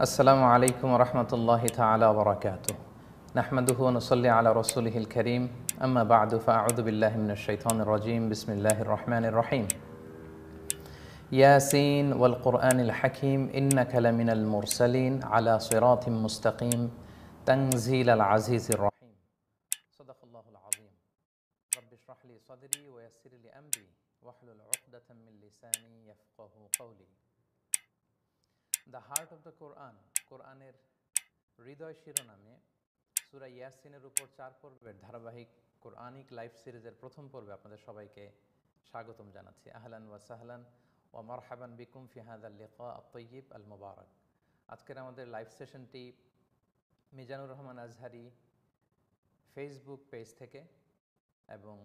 আসসালামু আলাইকুম রহমতুল্লাহ তালা বরকাত নাহমাদুহু নসল্লি আলা রসুলহিল করিম আম্মা বাদু ফাউদু বিল্লাহ মিন শাইতান রজিম বিসমিল্লাহির রহমানির রহিম ইয়াসিন ওয়াল কুরআনিল হাকিম ইন্নাকা লামিনাল মুরসালিন আলা সিরাতিম মুস্তাকিম তানজিল আল আজিজির রহিম সদাকাল্লাহুল আযীম রব্বি ইশরাহ লি সাদরি ওয়া ইয়াসসির লি আমরি ওয়াহলুল উকদাতাম মিন লিসানি ইয়াফকাহু কওলি the heart of the Quran কোরআনের হৃদয় শিরোনামে সুরা ইয়াসিনের উপর চার পর্বের ধারাবাহিক কোরআনিক লাইফ সিরিজের প্রথম পর্বে আপনাদের সবাইকে স্বাগতম জানাচ্ছি। আহলান ওয়া সাহলান ওয়া মারহাবান বিকুম ফিহাদ আল লিকা আত্তয়িব আল মুবারক। আজকের আমাদের লাইভ সেশনটি মিজানুর রহমান আজহারি ফেসবুক পেজ থেকে এবং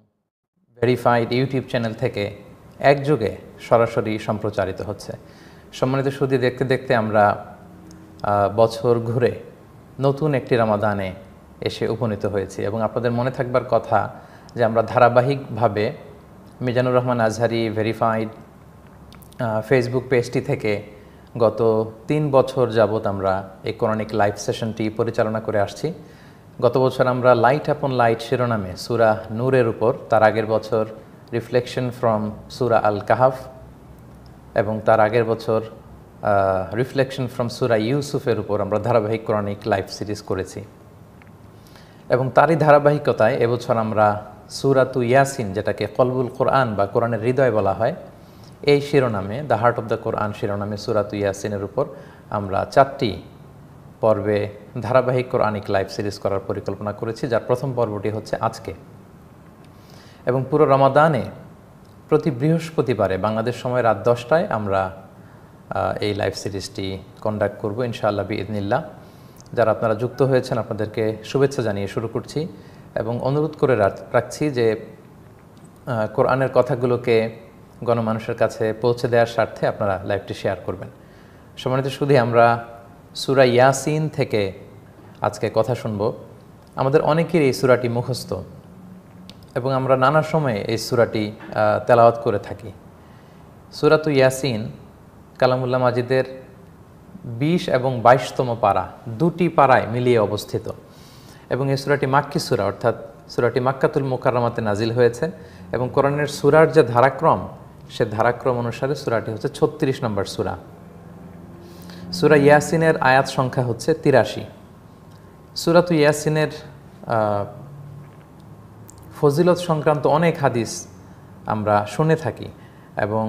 ভেরিফাইড ইউটিউব চ্যানেল থেকে একযোগে সরাসরি সম্প্রচারিত হচ্ছে। সম্মানিত সুদী দেখতে দেখতে আমরা বছর ঘুরে নতুন একটি রামাদানে এসে উপনীত হয়েছি এবং আপনাদের মনে থাকবার কথা যে আমরা ধারাবাহিকভাবে মিজানুর রহমান আজহারি ভেরিফাইড ফেসবুক পেজটি থেকে গত তিন বছর যাবৎ আমরা এই কোরআনিক লাইভ সেশনটি পরিচালনা করে আসছি। গত বছর আমরা লাইট আপন লাইট শিরোনামে সুরা নূরের উপর, তার আগের বছর রিফ্লেকশন ফ্রম সুরা আল কাহাফ এবং তার আগের বছর রিফ্লেকশন ফ্রম সুরা ইউসুফের উপর আমরা ধারাবাহিক কোরআনিক লাইভ সিরিজ করেছি। এবং তারই ধারাবাহিকতায় এবছর আমরা সুরাতু ইয়াসিন যেটাকে কলবুল কোরআন বা কোরআনের হৃদয় বলা হয়, এই শিরোনামে the heart of the Quran শিরোনামে সুরাতু ইয়াসিনের উপর আমরা চারটি পর্বে ধারাবাহিক কোরআনিক লাইভ সিরিজ করার পরিকল্পনা করেছি, যার প্রথম পর্বটি হচ্ছে আজকে। এবং পুরো রমাদানে প্রতি বৃহস্পতিবারে, বাংলাদেশ সময় রাত দশটায় আমরা এই লাইভ সিরিজটি কন্ডাক্ট করব, ইনশাআল্লাহ বিদিনিল্লা যারা আপনারা যুক্ত হয়েছেন, আপনাদেরকে শুভেচ্ছা জানিয়ে শুরু করছি এবং অনুরোধ করে রাখছি যে কোরআনের কথাগুলোকে গণমানুষের কাছে পৌঁছে দেওয়ার স্বার্থে আপনারা লাইভটি শেয়ার করবেন। সম্মানিত শুধু আমরা সুরা ইয়াসিন থেকে আজকে কথা শুনব। আমাদের অনেকেরই এই সুরাটি মুখস্থ। এবং আমরা নানা সময়ে এই সুরাটি তেলাওয়াত করে থাকি। সুরাতু ইয়াসিন, কালামুল্লাহ মাজিদের বিশ এবং বাইশতম পাড়া দুটি পাড়ায় মিলিয়ে অবস্থিত। এবং এই সুরাটি মাক্কি সুরা, অর্থাৎ সুরাটি মাক্কাতুল মোকাররমাতে নাজিল হয়েছে। এবং কোরআনের সুরার যে ধারাক্রম, সে ধারাক্রম অনুসারে সুরাটি হচ্ছে ছত্রিশ নম্বর সুরা। সুরা ইয়াসিনের আয়াত সংখ্যা হচ্ছে তিরাশি। সুরাতু ইয়াসিনের ফজিলত সংক্রান্ত অনেক হাদিস আমরা শুনে থাকি এবং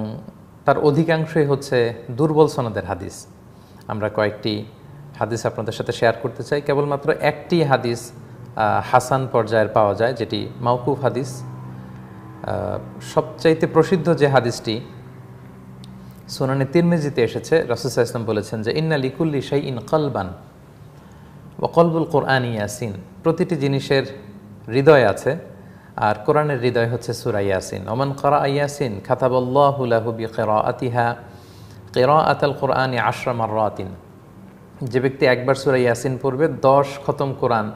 তার অধিকাংশই হচ্ছে দুর্বল সনদের হাদিস। আমরা কয়েকটি হাদিস আপনাদের সাথে শেয়ার করতে চাই। কেবলমাত্র একটি হাদিস হাসান পর্যায়ের পাওয়া যায়, যেটি মাউকুফ হাদিস। সবচাইতে প্রসিদ্ধ যে হাদিসটি সোনানে তিরমেজিতে এসেছে। রাসুসা ইসলাম বলেছেন যে, ইন্না লিকুল্লি শাই ইন কলবান ও কলবুল কোরআন ইয়াসিন। প্রতিটি জিনিসের হৃদয় আছে। আর কোরআনের হৃদয় হচ্ছে সুরা ইয়াসিন। ওমান করা ইয়াসিন খাতাবল্লাহুলাহু বি কেরা আতিহা কেরা আতাল কোরআন আশরাম রাতিন যে ব্যক্তি একবার সুরা ইয়াসিন পড়বে, দশ খতম কোরআন,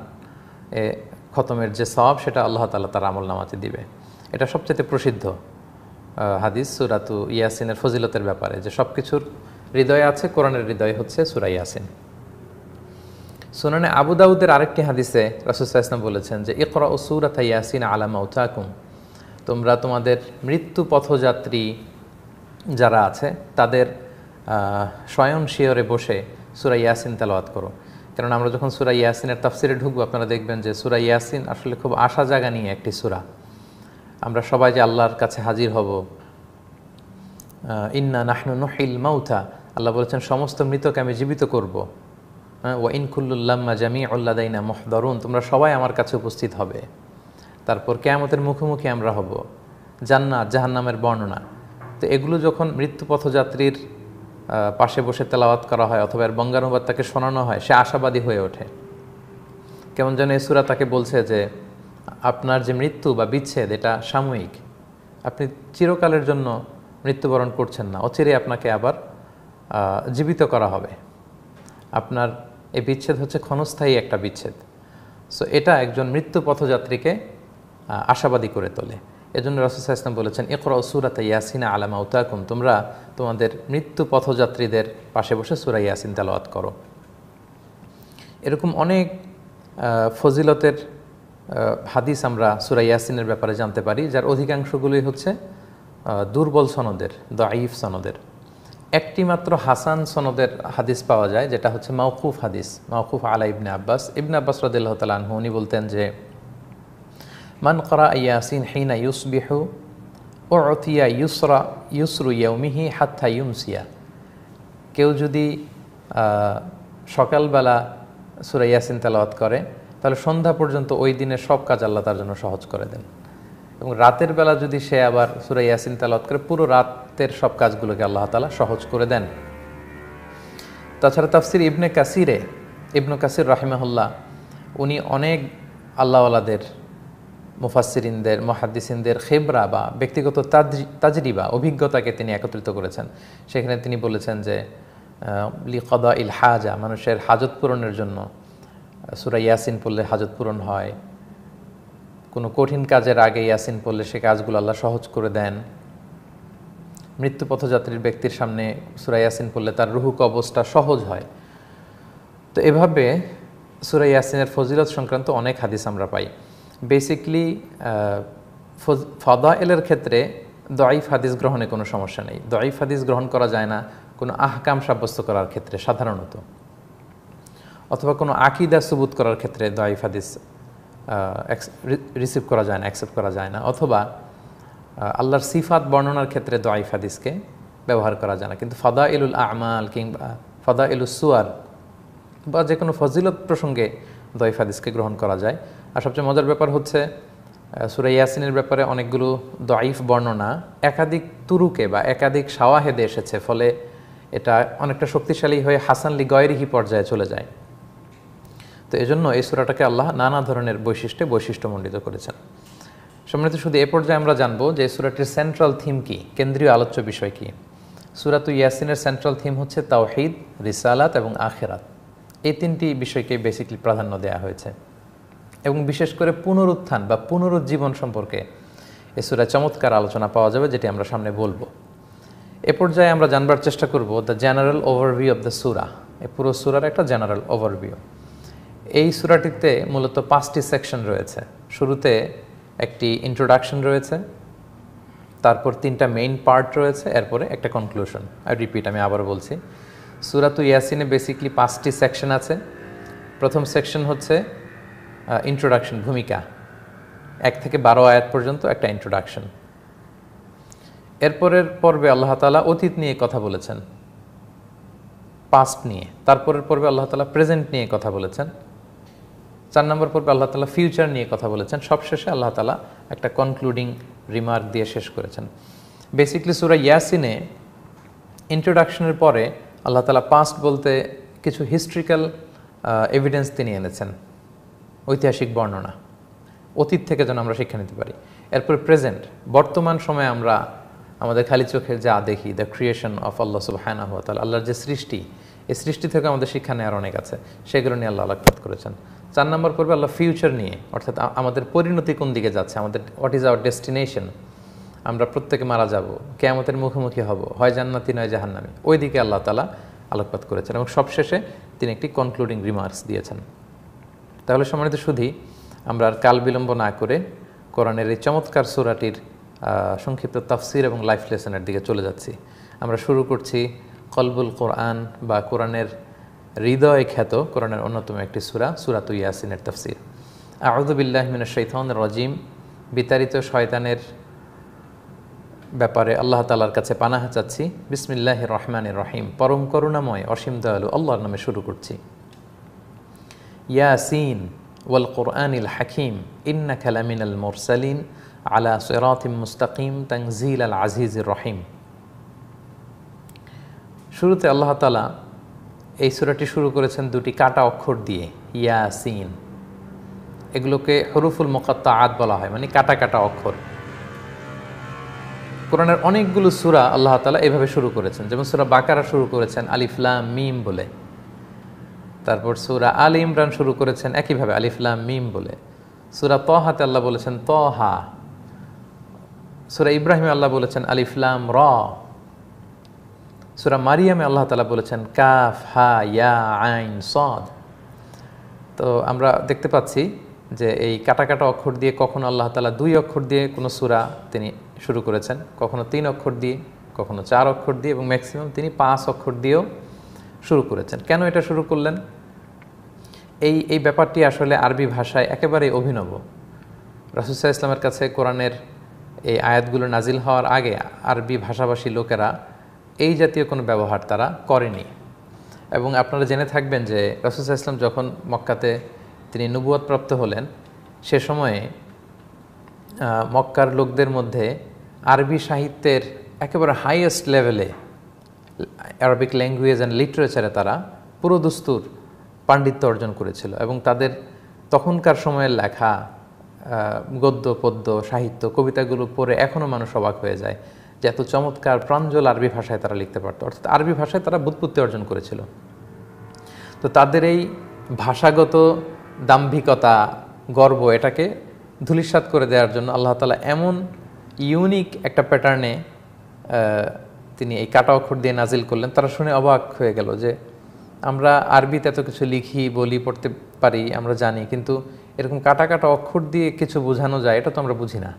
এ, খতমের যে সব সেটা আল্লাহ তালা তার আমল নামাতে দিবে। এটা সবচেয়ে প্রসিদ্ধ হাদিস সুরাতু ইয়াসিনের ফজিলতের ব্যাপারে, যে সব কিছুর হৃদয় আছে, কোরআনের হৃদয় হচ্ছে সুরা ইয়াসিন। সুনানে আবু দাউদের আরেকটি হাদিসে রাসুসাহ বলেছেন যে, ইকরা ও সুরাতা ইয়াসিন আলামা উতাকুম তোমরা তোমাদের মৃত্যু পথযাত্রী যারা আছে, তাদের স্বয়ং শিয়রে বসে সুরা ইয়াসিন তেলাওয়াত করো। কারণ আমরা যখন সুরা ইয়াসিনের তাফসিরে ঢুকবো, আপনারা দেখবেন যে সুরা ইয়াসিন আসলে খুব আশা জাগা নিয়ে একটি সুরা। আমরা সবাই যে আল্লাহর কাছে হাজির হব ইন্না নাহনু নহিল মাউথা আল্লাহ বলেছেন, সমস্ত মৃতকে আমি জীবিত করব। হ্যাঁ ও ইনকুল্লুল্লাম্মা জামি উল্লাদাইনা মোহদরুন তোমরা সবাই আমার কাছে উপস্থিত হবে। তারপর কেয়ামতের মুখোমুখি আমরা হব। জান্নাত, জাহান্নামের বর্ণনা। তো এগুলো যখন মৃত্যু পথযাত্রীর পাশে বসে তেলাওয়াত করা হয় অথবা এর বঙ্গানুবাদ তাকে শোনানো হয়, সে আশাবাদী হয়ে ওঠে। কেমন যেন এসুরা তাকে বলছে যে, আপনার যে মৃত্যু বা বিচ্ছেদ, এটা সাময়িক। আপনি চিরকালের জন্য মৃত্যুবরণ করছেন না। অচিরে আপনাকে আবার জীবিত করা হবে। আপনার এই বিচ্ছেদ হচ্ছে ক্ষণস্থায়ী একটা বিচ্ছেদ। সো এটা একজন মৃত্যু পথযাত্রীকে আশাবাদী করে তোলে। এজন্য রসুসা ইসলাম বলেছেন, ইকরা সুরাত ইয়াসিনা আলামা উতাকুম তোমরা তোমাদের মৃত্যু পথযাত্রীদের পাশে বসে সুরা ইয়াসিন তেলাওয়াত করো। এরকম অনেক ফজিলতের হাদিস আমরা সুরা ইয়াসিনের ব্যাপারে জানতে পারি, যার অধিকাংশগুলোই হচ্ছে দুর্বল সনদের দাইফ সনদের। একটি মাত্র হাসান সনদের হাদিস পাওয়া যায়, যেটা হচ্ছে মাউকুফ হাদিস মাউকুফ আলা ইবনে আব্বাস। ইবনে আব্বাস রদুল্লাহ তালাহু উনি বলতেন যে, মান করা ইয়াসিন হিনা ইউসবিহু ও অতিয়া ইউসরা, ইউসরু ইয়ৌমিহি হাত্থা ইউমসিয়া। কেউ যদি সকালবেলা সুরা ইয়াসিন তেলাওয়াত করে, তাহলে সন্ধ্যা পর্যন্ত ওই দিনের সব কাজ আল্লাহ তার জন্য সহজ করে দেন। এবং রাতের বেলা যদি সে আবার সুরা ইয়াসিন তালাত করে, পুরো রাতের সব কাজগুলোকে আল্লাহ তালা সহজ করে দেন। তাছাড়া তাফসির ইবনে কাসিরে, ইবনু কাসির রাহিমাহুল্লাহ, উনি অনেক আল্লাহওয়ালাদের মুফাসিরিনদের মহাদ্দিসিনদের খেবরা বা ব্যক্তিগত তাজরিবা, অভিজ্ঞতাকে তিনি একত্রিত করেছেন। সেখানে তিনি বলেছেন যে লিকদা ইল হাজা, মানুষের হাজত পূরণের জন্য, সুরা ইয়াসিন পড়লে হাজত পূরণ হয়। কোনো কঠিন কাজের আগে ইয়াসিন পড়লে সে কাজগুলো আল্লাহ সহজ করে দেন। মৃত্যু পথযাত্রীর ব্যক্তির সামনে সুরা ইয়াসিন পড়লে তার রুহু কবচটা সহজ হয়। তো এভাবে সুরা ইয়াসিনের ফজিলত সংক্রান্ত অনেক হাদিস আমরা পাই। বেসিকলি ফদা এলের ক্ষেত্রে দয়ফ হাদিস গ্রহণে কোনো সমস্যা নেই। দয়ফ হাদিস গ্রহণ করা যায় না, কোনো আহকাম সাব্যস্ত করার ক্ষেত্রে সাধারণত। অথবা কোনো আকিদা সুবুত করার ক্ষেত্রে দয়ফ হাদিস রিসিভ করা যায় না অ্যাকসেপ্ট করা যায় না। অথবা আল্লাহর সিফাত বর্ণনার ক্ষেত্রে দয়ফ হাদিসকে ব্যবহার করা যায় না। কিন্তু ফাদা ইলুল আমাল কিংবা ফাদা ইলুল সুয়ার বা যে কোনো ফজিলত প্রসঙ্গে দয়ফ হাদিসকে গ্রহণ করা যায়। আর সবচেয়ে মজার ব্যাপার হচ্ছে সুরাই ইয়াসিনের ব্যাপারে অনেকগুলো দয়ফ বর্ণনা একাধিক তুরুকে বা একাধিক সাওয়াহেদে এসেছে। ফলে এটা অনেকটা শক্তিশালী হয়ে হাসানলি গয়রিহি পর্যায়ে চলে যায়। তো এজন্য এই সুরাটাকে আল্লাহ নানা ধরনের বৈশিষ্ট্যে বৈশিষ্ট্যমণ্ডিত করেছেন। সম্মানিত শুধু এ পর্যায়ে আমরা জানব যে সুরাটির সেন্ট্রাল থিম কি, কেন্দ্রীয় আলোচ্য বিষয় কি। সুরাতু ইয়াসিনের সেন্ট্রাল থিম হচ্ছে তাওহিদ, রিসালাত এবং আখেরাত। এই তিনটি বিষয়কে বেসিকলি প্রাধান্য দেওয়া হয়েছে। এবং বিশেষ করে পুনরুত্থান বা পুনরুজ্জীবন সম্পর্কে এ সুরা চমৎকার আলোচনা পাওয়া যাবে, যেটি আমরা সামনে বলব। এ পর্যায়ে আমরা জানবার চেষ্টা করব the general overview of the সুরা। এ পুরো সুরার একটা জেনারেল ওভারভিউ এই সুরাটিতে মূলত পাঁচটি সেকশন রয়েছে। শুরুতে একটি ইন্ট্রোডাকশন রয়েছে, তারপর তিনটা মেইন পার্ট রয়েছে, এরপরে একটা কনক্লুশন আর রিপিট আমি আবার বলছি, সুরাতু ইয়াসিনে বেসিকলি পাঁচটি সেকশন আছে। প্রথম সেকশন হচ্ছে ইন্ট্রোডাকশন ভূমিকা। এক থেকে বারো আয়াত পর্যন্ত একটা ইন্ট্রোডাকশন এরপরের পর্বে আল্লাহ তালা অতীত নিয়ে কথা বলেছেন। পাস্ট নিয়ে। তারপরের পর্বে আল্লাহ তালা প্রেজেন্ট নিয়ে কথা বলেছেন। চার নম্বর পর্বে আল্লাহ তালা ফিউচার নিয়ে কথা বলেছেন। সবশেষে আল্লাহ তালা একটা কনক্লুডিং রিমার্ক দিয়ে শেষ করেছেন। বেসিকলি সুরা ইয়াসিনে ইন্ট্রোডাকশনের পরে আল্লাহ তালা পাস্ট বলতে কিছু হিস্ট্রিক্যাল এভিডেন্স তিনি এনেছেন। ঐতিহাসিক বর্ণনা। অতীত থেকে যেন আমরা শিক্ষা নিতে পারি। এরপর প্রেজেন্ট বর্তমান সময়ে আমরা আমাদের খালি চোখের যা দেখি দ্য ক্রিয়েশন অফ আল্লাহ সুবাহানা তাল আল্লাহর যে সৃষ্টি, এই সৃষ্টি থেকে আমাদের শিক্ষা নেওয়ার অনেক আছে। সেগুলো নিয়ে আল্লাহ আলোকপাত করেছেন। চার নম্বর করবে আল্লাহ ফিউচার নিয়ে, অর্থাৎ আমাদের পরিণতি কোন দিকে যাচ্ছে, আমাদের হোয়াট ইজ আওয়ার ডেস্টিনেশন আমরা প্রত্যেকে মারা যাব, কেয়ামতের মুখোমুখি হব, হয় জান্নাতি নয় জাহান্নামি। ওই দিকে আল্লাহ তালা আলোকপাত করেছেন এবং সবশেষে তিনি একটি কনক্লুডিং রিমার্কস দিয়েছেন। তাহলে সম্মানিত শুধু আমরা আর কাল বিলম্ব না করে কোরআনের এই চমৎকার সুরাটির সংক্ষিপ্ত তাফসির এবং লাইফ লেসনের দিকে চলে যাচ্ছি। আমরা শুরু করছি কলবুল কোরআন বা কোরআনের হৃদয় খ্যাত কোরআনের অন্যতম একটি সুরা, সুরাত ইয়াসিনের তফসির। আহদুবিল্লাহমিন শৈথন রজিম। বিতাড়িত শয়তানের ব্যাপারে আল্লাহ তালার কাছে পানাহা চাচ্ছি। বিসমিল্লাহ রহমান রহিম। পরম করুণাময়, অসীম দয়ালু আল্লাহর নামে শুরু করছি। ইয়াসিন ওয়াল কোরআনিল হাকিম। ইন্না খালামিন আল মোরসালিন আলা সিরাতিম মুস্তাকিম। তাংজিল আল আজিজ রহিম। শুরুতে আল্লাহ তালা এই সুরাটি শুরু করেছেন দুটি কাটা অক্ষর দিয়ে, ইয়াসিন। এগুলোকে হরুফুল মোকাত্তা আদ বলা হয় মানে কাটা কাটা অক্ষর। কোরআনের অনেকগুলো সুরা আল্লাহ তালা এভাবে শুরু করেছেন, যেমন সুরা বাকারা শুরু করেছেন আলিফলাম মিম বলে। তারপর সুরা আল ইমরান শুরু করেছেন একইভাবে আলিফলাম মিম বলে। সুরা তহাতে আল্লাহ বলেছেন, তহা। সুরা ইব্রাহিম আল্লাহ বলেছেন আলিফলাম র। সুরা মারিয়ামে আল্লাহ তালা বলেছেন, কাফ, হা, ইয়া, আইন, সদ। তো আমরা দেখতে পাচ্ছি যে এই কাটা কাটা অক্ষর দিয়ে কখনো আল্লাহ তালা দুই অক্ষর দিয়ে কোনো সুরা তিনি শুরু করেছেন, কখনো তিন অক্ষর দিয়ে, কখনো চার অক্ষর দিয়ে এবং ম্যাক্সিমাম তিনি পাঁচ অক্ষর দিয়েও শুরু করেছেন। কেন এটা শুরু করলেন? এই এই ব্যাপারটি আসলে আরবি ভাষায় একেবারেই অভিনব। রাসুসাহ ইসলামের কাছে কোরআনের এই আয়াতগুলো নাজিল হওয়ার আগে আরবি ভাষাভাষী লোকেরা এই জাতীয় কোনো ব্যবহার তারা করেনি। এবং আপনারা জেনে থাকবেন যে রাসুসাহ ইসলাম যখন মক্কাতে তিনি প্রাপ্ত হলেন, সে সময়ে মক্কার লোকদের মধ্যে আরবি সাহিত্যের একেবারে হাইয়েস্ট লেভেলে আরবিক ল্যাঙ্গুয়েজ অ্যান্ড লিটারেচারে তারা পুরো দুস্তুর পাণ্ডিত্য অর্জন করেছিল এবং তাদের তখনকার সময়ের লেখা গদ্য, পদ্য, সাহিত্য, কবিতাগুলো পড়ে এখনও মানুষ অবাক হয়ে যায়। যে এত চমৎকার প্রাঞ্জল আরবি ভাষায় তারা লিখতে পারতো। অর্থাৎ আরবি ভাষায় তারা বুৎপত্তি অর্জন করেছিল। তো তাদের এই ভাষাগত দাম্ভিকতা, গর্ব এটাকে ধুলিসাত করে দেওয়ার জন্য আল্লাহ তালা এমন ইউনিক একটা প্যাটার্নে তিনি এই কাটা অক্ষর দিয়ে নাজিল করলেন। তারা শুনে অবাক হয়ে গেল যে আমরা আরবিতে এত কিছু লিখি, বলি, পড়তে পারি, আমরা জানি, কিন্তু এরকম কাটা কাটা অক্ষর দিয়ে কিছু বোঝানো যায়, এটা তো আমরা বুঝি না।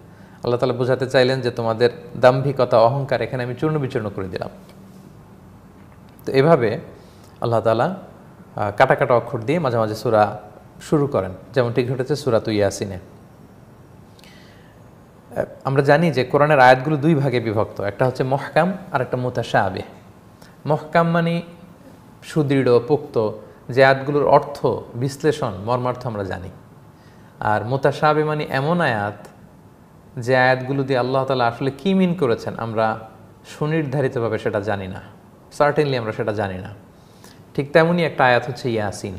আল্লাহ তালা বোঝাতে চাইলেন যে তোমাদের দাম্ভিকতা, অহংকার এখানে আমি চূর্ণ বিচূর্ণ করে দিলাম। তো এভাবে আল্লাহ তালা কাটা কাটা অক্ষর দিয়ে মাঝে মাঝে সুরা শুরু করেন। যেমন ঠিক ঘটেছে সুরা তুই ইয়াসিনে আমরা জানি যে কোরআনের আয়াতগুলো দুই ভাগে বিভক্ত। একটা হচ্ছে মহকাম, আর একটা মোতাশা আবে মহকাম মানে সুদৃঢ়, পোক্ত, যে আয়াতগুলোর অর্থ, বিশ্লেষণ, মর্মার্থ আমরা জানি। আর মোতাশা আবে মানে এমন আয়াত যে আয়াতগুলো দিয়ে আল্লাহ তালা আসলে কী মিন করেছেন, আমরা সুনির্ধারিতভাবে সেটা জানি না। সার্টেনলি আমরা সেটা জানি না। ঠিক তেমনই একটা আয়াত হচ্ছে ইয়াসিন।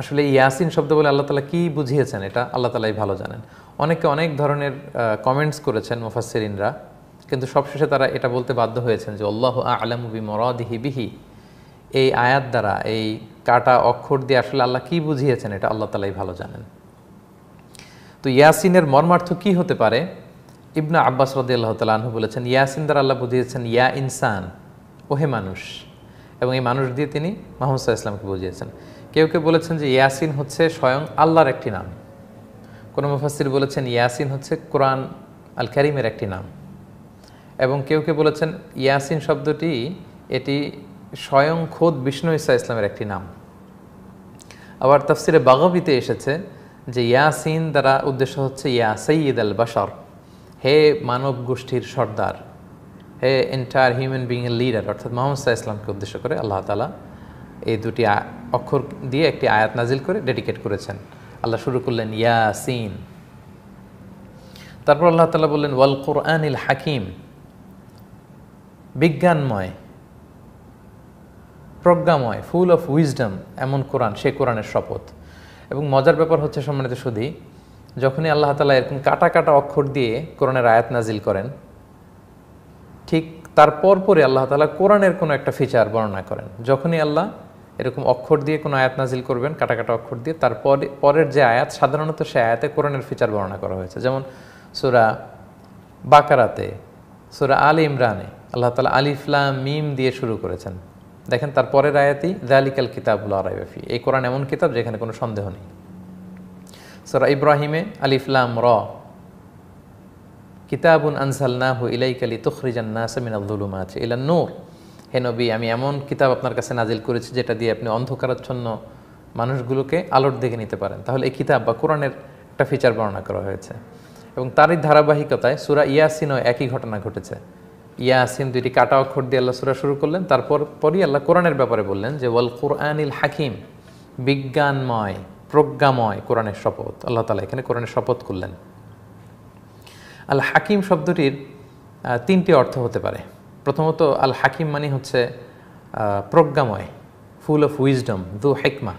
আসলে ইয়াসিন শব্দ বলে আল্লাহ তালা কী বুঝিয়েছেন, এটা আল্লাহ তালাই ভালো জানেন। অনেকে অনেক ধরনের কমেন্টস করেছেন মুফাসসিরিনরা, কিন্তু সবশেষে তারা এটা বলতে বাধ্য হয়েছেন যে, আল্লাহ আলামুবি মরাদিহি বিহি। এই আয়াত দ্বারা, এই কাটা অক্ষর দিয়ে আসলে আল্লাহ কী বুঝিয়েছেন, এটা আল্লাহ তালাই ভালো জানেন। তো ইয়াসিনের মর্মার্থ কি হতে পারে? ইবনা আব্বাস রদি আল্লাহ তালু বলেছেন, ইয়াসিন দ্বারা আল্লাহ বুঝিয়েছেন, ইয়া ইনসান, ওহে মানুষ। এবং এই মানুষ দিয়ে তিনি মাহমুদ ইসলামকে বুঝিয়েছেন। কেউ কেউ বলেছেন যে ইয়াসিন হচ্ছে স্বয়ং আল্লাহর একটি নাম। কোনো মুফাসির বলেছেন, ইয়াসিন হচ্ছে কোরআন আল করিমের একটি নাম। এবং কেউ কেউ বলেছেন, ইয়াসিন শব্দটি, এটি স্বয়ং খোদ বিষ্ণু ইসা ইসলামের একটি নাম। আবার তফসিরে বাগবিতে এসেছে যে ইয়াসিন দ্বারা উদ্দেশ্য হচ্ছে ইয়া সঈদ আল বাসর হে মানব গোষ্ঠীর সর্দার, হে এন্টায়ার হিউম্যান বিং এর লিডার অর্থাৎ মোহাম্মদ সাহা ইসলামকে উদ্দেশ্য করে আল্লাহ তালা এই দুটি অক্ষর দিয়ে একটি আয়াত নাজিল করে ডেডিকেট করেছেন। আল্লাহ শুরু করলেন ইয়াসিন। তারপর আল্লাহ তালা বললেন, ওয়াল কোরআনিল হাকিম, বিজ্ঞানময়, প্রজ্ঞাময় ফুল অফ উইজডম এমন কোরআন, সে কোরআনের শপথ। এবং মজার ব্যাপার হচ্ছে সম্মানিত সুধী, যখনই আল্লাহ তালা এরকম কাটা কাটা অক্ষর দিয়ে কোরআনের আয়াত নাজিল করেন, ঠিক তারপর পরে আল্লাহ তালা কোরআনের কোনো একটা ফিচার বর্ণনা করেন। যখনই আল্লাহ এরকম অক্ষর দিয়ে কোনো আয়াত নাজিল করবেন, কাটা কাটা অক্ষর দিয়ে তারপর পরের যে আয়াত, সাধারণত সে আয়াতে কোরআনের ফিচার বর্ণনা করা হয়েছে। যেমন সুরা বাকারাতে, সুরা আল ইমরানে, আল্লাহ তালা আলিফলাম মিম দিয়ে শুরু করেছেন। দেখেন তার পরের আয়াতি দালিকাল কিতাবুল আরাইফি এই কোরআন এমন কিতাব যেখানে কোনো সন্দেহ নেই। সুরা ইব্রাহিমে আলিফলাম র। কিতাবুন আনসালনাহু ইলাইকালি তুখরিজান নাসামিন আব্দুলুমাত ইলান নূর। হে নবী, আমি এমন কিতাব আপনার কাছে নাজিল করেছি যেটা দিয়ে আপনি অন্ধকারাচ্ছন্ন মানুষগুলোকে আলোর দেখে নিতে পারেন। তাহলে এই কিতাব বা কোরআনের একটা ফিচার বর্ণনা করা হয়েছে। এবং তারই ধারাবাহিকতায় সুরা ইয়াসিনও একই ঘটনা ঘটেছে। ইয়াসিন দুইটি কাটা অক্ষর দিয়ে আল্লাহ সুরা শুরু করলেন, তারপর পরই আল্লাহ কোরআনের ব্যাপারে বললেন যে, ওয়াল কোরআনিল হাকিম, বিজ্ঞানময়, প্রজ্ঞাময় কোরআনের শপথ। আল্লাহ তালা এখানে কোরআনের শপথ করলেন। আল হাকিম শব্দটির তিনটি অর্থ হতে পারে। প্রথমত, আল হাকিম মানে হচ্ছে প্রজ্ঞাময়, ফুল অফ উইজডম, দু হেকমা,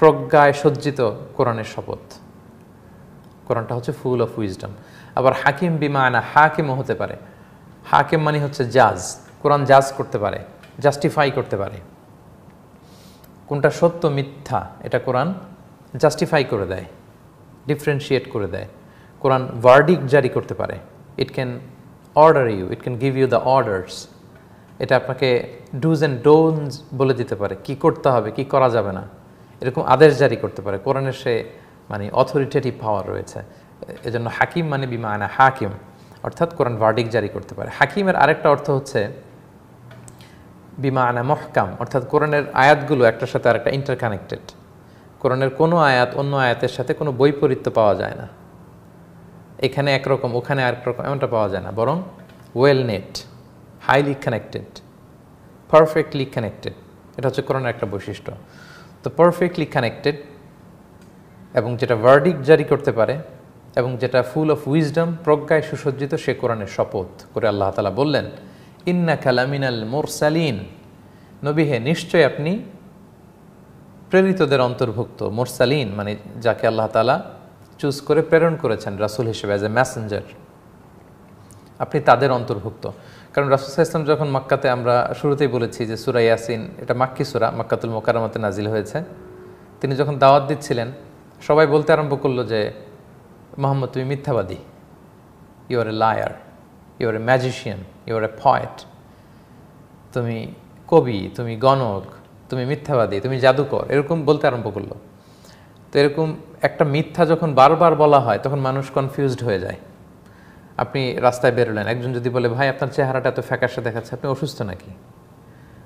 প্রজ্ঞায় সজ্জিত কোরআনের শপথ। কোরআনটা হচ্ছে ফুল অফ উইজডম। আবার হাকিম বিমানা, হাকিমও হতে পারে। হাকিম মানে হচ্ছে জাজ। কোরআন জাজ করতে পারে জাস্টিফাই করতে পারে। কোনটা সত্য, মিথ্যা, এটা কোরআন জাস্টিফাই করে দেয় ডিফারেন্সিয়েট করে দেয়। কোরআন ভার্ডিক জারি করতে পারে। It can order you it can give you the orders এটা আপনাকে ডুজ অ্যান্ড ডোনস বলে দিতে পারে। কি করতে হবে, কি করা যাবে না। এরকম আদেশ জারি করতে পারে। কোরআনের সে মানে অথরিটেটিভ পাওয়ার রয়েছে। এজন্য হাকিম মানে বিমানা হাকিম। অর্থাৎ কোরআন ভার্ডিক জারি করতে পারে। হাকিমের আরেকটা অর্থ হচ্ছে বিমানা মহকাম। অর্থাৎ কোরআনের আয়াতগুলো একটার সাথে আরেকটা ইন্টারকানেক্টেড কোরআনের কোনো আয়াত অন্য আয়াতের সাথে কোনো বৈপরীত্য পাওয়া যায় না। এখানে একরকম, ওখানে আরেক রকম এমনটা পাওয়া যায় না। বরং well knit highly connected perfectly connected এটা হচ্ছে কোরআনের একটা বৈশিষ্ট্য। তো পারফেক্টলি কানেক্টেড এবং যেটা ভার্ডিক জারি করতে পারে এবং যেটা ফুল অফ উইজডম, প্রজ্ঞায় সুসজ্জিত, সে কোরআনের শপথ করে আল্লাহ তালা বললেন ইন্না কালামিনাল মোরসালিন। নবী, হে নিশ্চয় আপনি প্রেরিতদের অন্তর্ভুক্ত, মোরসালিন মানে যাকে আল্লাহ তালা চুজ করে প্রেরণ করেছেন, রাসুল হিসেবে অ্যাজ এ ম্যাসেঞ্জার আপনি তাদের অন্তর্ভুক্ত। কারণ রাসুল ইসলাম যখন মাক্কাতে, আমরা শুরুতেই বলেছি যে সুরা ইয়াসিন, এটা মাক্কি সুরা, মাক্কাতুল মোকারামাতে নাজিল হয়েছে। তিনি যখন দাওয়াত দিচ্ছিলেন, সবাই বলতে আরম্ভ করল যে মোহাম্মদ তুমি মিথ্যাবাদী. You are a liar you are a magician you are a poet তুমি কবি, তুমি গণক, তুমি মিথ্যাবাদী, তুমি জাদুকর, এরকম বলতে আরম্ভ করল। তো এরকম একটা মিথ্যা যখন বারবার বলা হয়, তখন মানুষ কনফিউজড হয়ে যায়। আপনি রাস্তায় বেরোলেন, একজন যদি বলে, ভাই, আপনার চেহারাটা এত ফ্যাকাশে দেখাচ্ছে, আপনি অসুস্থ নাকি?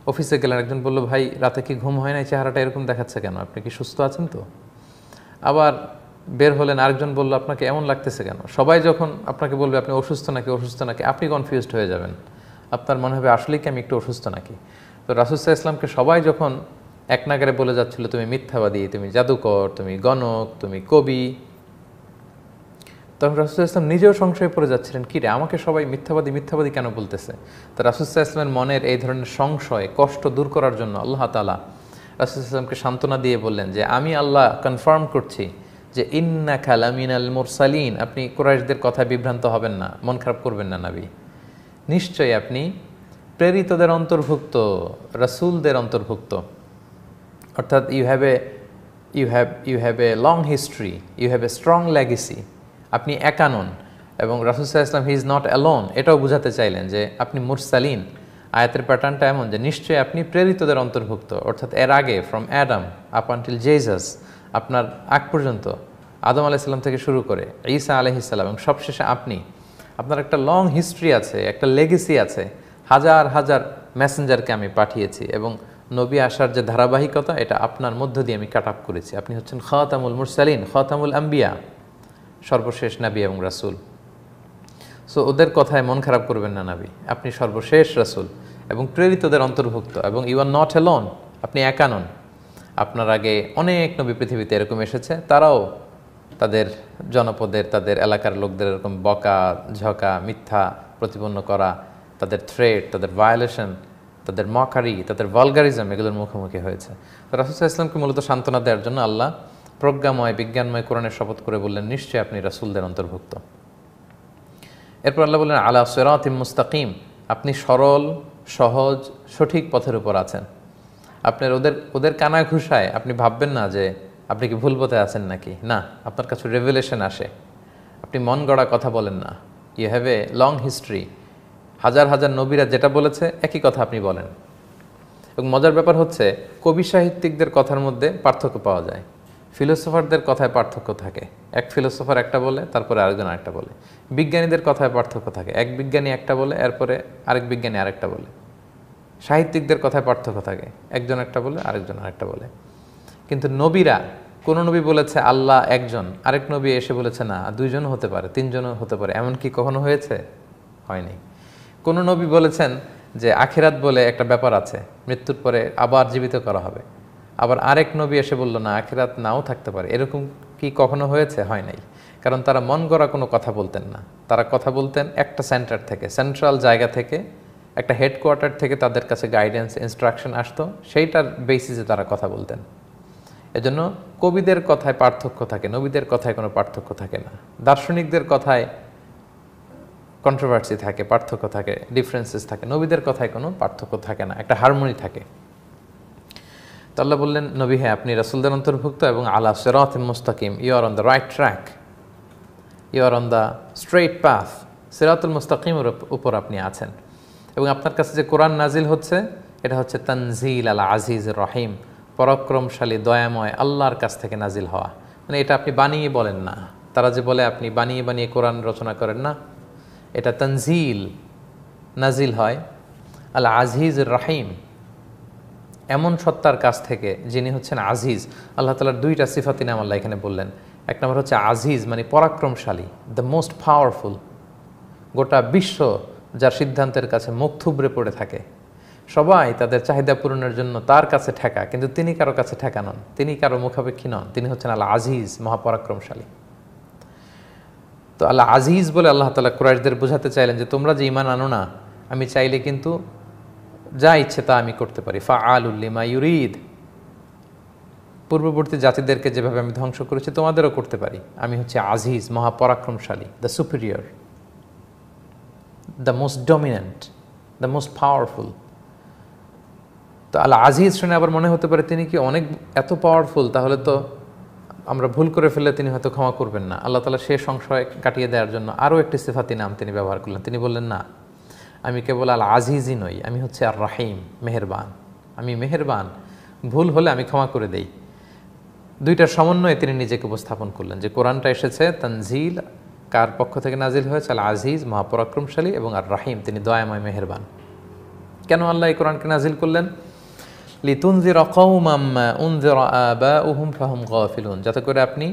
অফিসে গেলেন, একজন বলল, ভাই, রাতে কি ঘুম হয় না চেহারাটা এরকম দেখাচ্ছে কেন? আপনি কি সুস্থ আছেন তো? আবার বের হলেন, আরেকজন বলল, আপনাকে এমন লাগতেছে কেন? সবাই যখন আপনাকে বলবে, আপনি অসুস্থ নাকি অসুস্থ নাকি? আপনি কনফিউজড হয়ে যাবেন। আপনার মনে হবে, আসলেই কি আমি একটু অসুস্থ নাকি? তো রাসুসাহ ইসলামকে সবাই যখন এক নাগারে বলে যাচ্ছিল, তুমি মিথ্যাবাদী, তুমি জাদুকর, তুমি গণক, তুমি কবি, তখন রাসুল ইসলাম নিজেও সংশয়ে পড়ে যাচ্ছিলেন, কি রে, আমাকে সবাই মিথ্যাবাদী মিথ্যাবাদী কেন বলতেছে? তো রাসুসাহ ইসলামের মনের এই ধরনের সংশয়, কষ্ট দূর করার জন্য আল্লাহ তালা রাসুল ইসলামকে সান্ত্বনা দিয়ে বললেন যে, আমি আল্লাহ কনফার্ম করছি যে ইন্না খালামিন আল মুরসালিন, আপনি কোরাইশদের কথায় বিভ্রান্ত হবেন না, মন খারাপ করবেন না নাবি। নিশ্চয়ই আপনি প্রেরিতদের অন্তর্ভুক্ত, রাসুলদের অন্তর্ভুক্ত। অর্থাৎ you have a you have you have a long history you have a strong legacy আপনি একানন এবং রাসুসাহ ইসলাম হি ইজ নট অ্যালোন। এটাও বুঝাতে চাইলেন যে আপনি মুরসালিন। আয়াতের প্যাটার্নটা এমন যে নিশ্চয়ই আপনি প্রেরিতদের অন্তর্ভুক্ত, অর্থাৎ এর আগে from Adam up until Jesus আপনার আগ পর্যন্ত আদম আলাইসাল্লাম থেকে শুরু করে ঈসা আলহিসাল্লাম এবং সবশেষে আপনি, আপনার একটা লং হিস্ট্রি আছে, একটা লেগেসি আছে, হাজার হাজার মেসেঞ্জারকে আমি পাঠিয়েছি এবং নবী আসার যে ধারাবাহিকতা, এটা আপনার মধ্য দিয়ে আমি কাট আপ করেছি। আপনি হচ্ছেন খাতামুল মুরসালিন, খাতামুল আম্বিয়া, সর্বশেষ নাবি এবং রাসুল। সো ওদের কথায় মন খারাপ করবেন না নাবি, আপনি সর্বশেষ রাসুল এবং প্রেরিতদের অন্তর্ভুক্ত এবং ইউ আর নট এলন আপনি একা নন। আপনার আগে অনেক নবী পৃথিবীতে এরকম এসেছে, তারাও তাদের জনপদের, তাদের এলাকার লোকদের এরকম বকা ঝকা মিথ্যা প্রতিপন্ন করা, তাদের থ্রেট তাদের ভায়োলেশন তাদের মকারি তাদের ভলগারিজম এগুলোর মুখোমুখি হয়েছে। তো রাসুসাহ ইসলামকে মূলত সান্ত্বনা দেওয়ার জন্য আল্লাহ প্রজ্ঞাময়, বিজ্ঞানময় কোরআনের শপথ করে বললেন, নিশ্চয়ই আপনি রাসুলদের অন্তর্ভুক্ত। এরপর আল্লাহ বললেন, আলা সেরাতিম মুস্তাকিম, আপনি সরল, সহজ, সঠিক পথের উপর আছেন। আপনার ওদের ওদের কানা ঘুষায় আপনি ভাববেন না যে আপনি কি ভুল পথে আছেন নাকি? না, আপনার কাছে রেভেলেশন আসে। আপনি মন গড়া কথা বলেন না। You have a long history হাজার হাজার নবীরা যেটা বলেছে, একই কথা আপনি বলেন। এবং মজার ব্যাপার হচ্ছে, কবি সাহিত্যিকদের কথার মধ্যে পার্থক্য পাওয়া যায়। ফিলোসফারদের কথায় পার্থক্য থাকে। এক ফিলোসোফার একটা বলে, তারপরে আরেকজন আরেকটা বলে। বিজ্ঞানীদের কথায় পার্থক্য থাকে। এক বিজ্ঞানী একটা বলে, এরপরে আরেক বিজ্ঞানী আরেকটা বলে। সাহিত্যিকদের কথায় পার্থক্য থাকে। একজন একটা বলে, আরেকজন আরেকটা বলে। কিন্তু নবীরা, কোনো নবী বলেছে আল্লাহ একজন, আরেক নবী এসে বলেছে না দুইজন হতে পারে, তিনজনও হতে পারে এমন কি কখনো হয়েছে? হয়নি। কোনো নবী বলেছেন যে আখিরাত বলে একটা ব্যাপার আছে, মৃত্যুর পরে আবার জীবিত করা হবে। আবার আরেক নবী এসে বলল, না, আখিরাত নাও থাকতে পারে। এরকম কি কখনো হয়েছে? হয় নাই। কারণ তারা মন গড়া কোনো কথা বলতেন না। তারা কথা বলতেন একটা সেন্টার থেকে সেন্ট্রাল জায়গা থেকে একটা হেডকোয়ার্টার থেকে তাদের কাছে গাইডেন্স ইনস্ট্রাকশন আসতো, সেইটার বেসিসে তারা কথা বলতেন। এজন্য কবিদের কথায় পার্থক্য থাকে, নবীদের কথায় কোনো পার্থক্য থাকে না। দার্শনিকদের কথায় কন্ট্রোভার্সি থাকে, পার্থক্য থাকে ডিফারেন্সেস থাকে, নবীদের কথায় কোনো পার্থক্য থাকে না, একটা হারমোনি থাকে। তো আল্লাহ বললেন, নবী হ্যাঁ আপনি রাসুলদের অন্তর্ভুক্ত এবং আলা সেরাত মুস্তাকিম you are on the right track you are on the straight path সেরাতুল মুস্তাকিমের উপর আপনি আছেন। এবং আপনার কাছে যে কোরআন নাজিল হচ্ছে, এটা হচ্ছে তানজিল আল আজিজ রহিম, পরাক্রমশালী, দয়াময়, আল্লাহর কাছ থেকে নাজিল হওয়া। মানে এটা আপনি বানিয়ে বলেন না। তারা যে বলে আপনি বানিয়ে বানিয়ে কোরআন রচনা করেন না। এটা তনজিল, নাজিল হয় আল আজিজ রাহিম। এমন সত্তার কাছ থেকে যিনি হচ্ছেন আজিজ, আল্লাহ তালার দুইটা সিফাতি আল্লাহ এখানে বললেন। এক নম্বর হচ্ছে আজিজ মানে পরাক্রমশালী দ্য মোস্ট পাওয়ারফুল গোটা বিশ্ব যার সিদ্ধান্তের কাছে মুখ থুবড়ে পড়ে থাকে। সবাই তাদের চাহিদা পূরণের জন্য তার কাছে ঠেকা, কিন্তু তিনি কারও কাছে ঠেকা নন। তিনি কারও মুখাপেক্ষী নন। তিনি হচ্ছেন আল্লাহ আজিজ মহাপরাক্রমশালী। তো আল্লাহ আজিজ বলে আল্লাহ তালা কুরাইশদের বোঝাতে চাইলেন যে, তোমরা যে ইমান আনো না, আমি চাইলে কিন্তু যা ইচ্ছে তা আমি করতে পারি। ফা আল উল্লিমা ইউরিদ। পূর্ববর্তী জাতিদেরকে যেভাবে আমি ধ্বংস করেছি, তোমাদেরও করতে পারি। আমি হচ্ছে আজিজ মহাপরাক্রমশালী, the superior. The most dominant the most powerful তো আল্লাহ আজিজ শুনে আবার মনে হতে পারে তিনি কি অনেক এত পাওয়ারফুল তাহলে তো আমরা ভুল করে ফেললে তিনি হয়তো ক্ষমা করবেন না। আল্লাহ তালা সে সংশয় কাটিয়ে দেওয়ার জন্য আরও একটি সিফাতি নাম তিনি ব্যবহার করলেন। তিনি বললেন, না, আমি কেবল আল আজিজই নই, আমি হচ্ছে আর রাহিম, মেহেরবান। আমি মেহেরবান, ভুল হলে আমি ক্ষমা করে দেই। দুইটার সমন্বয়ে তিনি নিজেকে উপস্থাপন করলেন যে কোরআনটা এসেছে তানজিল কার পক্ষ থেকে নাজিল হয়েছে? আল আজিজ, মহাপরাক্রমশালী এবং আর রাহিম, তিনি দয়াময় মেহেরবান। কেন আল্লাহ এই কোরআনকে নাজিল করলেন? লিতুনজির কৌমাম্মা উনজির যাতে করে আপনি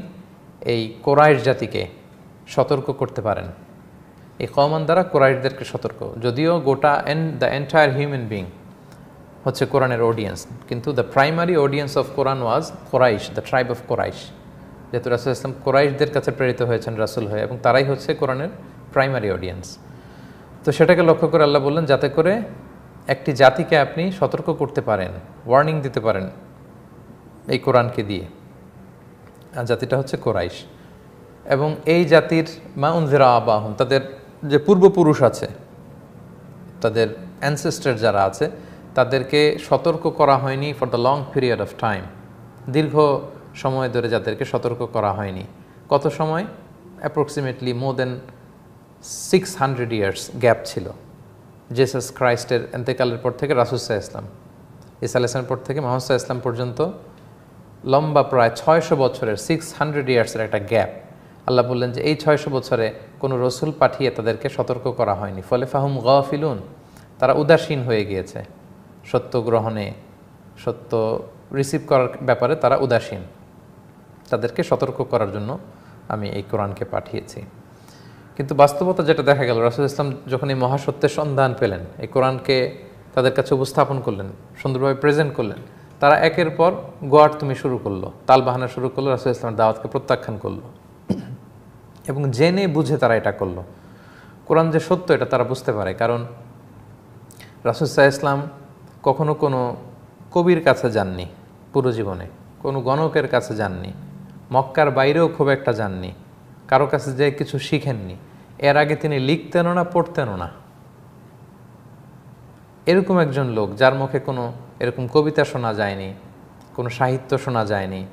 এই কোরাইশ জাতিকে সতর্ক করতে পারেন। এই কমান দ্বারা কোরাইশদেরকে সতর্ক। যদিও গোটা N, the entire human being হচ্ছে কোরআনের অডিয়েন্স, কিন্তু the primary audience of Quran was Quraish, the tribe of Quraish. যেহেতু রাসুল ইসলাম কোরাইশদের কাছে প্রেরিত হয়েছেন রাসুল হয়ে এবং তারাই হচ্ছে কোরআনের প্রাইমারি অডিয়েন্স। তো সেটাকে লক্ষ্য করে আল্লাহ বললেন, যাতে করে একটি জাতিকে আপনি সতর্ক করতে পারেন ওয়ার্নিং দিতে পারেন এই কোরআনকে দিয়ে। আর জাতিটা হচ্ছে কোরাইশ। এবং এই জাতির মা উনজেরা আবাহন তাদের যে পূর্বপুরুষ আছে, তাদের অ্যানসেস্টার যারা আছে, তাদেরকে সতর্ক করা হয়নি for the long period of time দীর্ঘ সময় ধরে যাদেরকে সতর্ক করা হয়নি। কত সময়? Approximately more than six hundred years gap ছিল। জেসাস ক্রাইস্টের এন্তেকালের পর থেকে রাসুসাহ ইসলাম ইসা আলাইসলামের পর থেকে মোহাম্মদ ইসলাম পর্যন্ত লম্বা প্রায় ছয়শো বছরের সিক্স হান্ড্রেড ইয়ার্সের একটা গ্যাপ আল্লাহ বললেন যে এই ছয়শো বছরে কোনো রসুল পাঠিয়ে তাদেরকে সতর্ক করা হয়নি। ফলে ফাহুম গফিলুন, তারা উদাসীন হয়ে গিয়েছে। সত্য গ্রহণে, সত্য রিসিভ করার ব্যাপারে তারা উদাসীন। তাদেরকে সতর্ক করার জন্য আমি এই কোরআনকে পাঠিয়েছি। কিন্তু বাস্তবতা যেটা দেখা গেল, রাসুল ইসলাম যখন এই মহাসত্যের সন্ধান পেলেন, এই কোরআনকে তাদের কাছে উপস্থাপন করলেন, সুন্দরভাবে প্রেজেন্ট করলেন, তারা একের পর গোয়ার তুমি শুরু করল তাল বাহানা শুরু করল, রাসুল ইসলামের দাওয়াতকে প্রত্যাখ্যান করল। এবং জেনে বুঝে তারা এটা করল। কোরআন যে সত্য, এটা তারা বুঝতে পারে, কারণ রাসুসাহ ইসলাম কখনো কোনো কবির কাছে যাননি, পুরো জীবনে। কোনো গণকের কাছে যাননি। মক্কার বাইরেও খুব একটা যাননি। কারও কাছে যে কিছু শিখেননি। এর আগে তিনি লিখতেনও না, পড়তেনও না। এরকম একজন লোক যার মুখে কোনো এরকম কবিতা শোনা যায়নি, কোনো সাহিত্য শোনা যায়নি।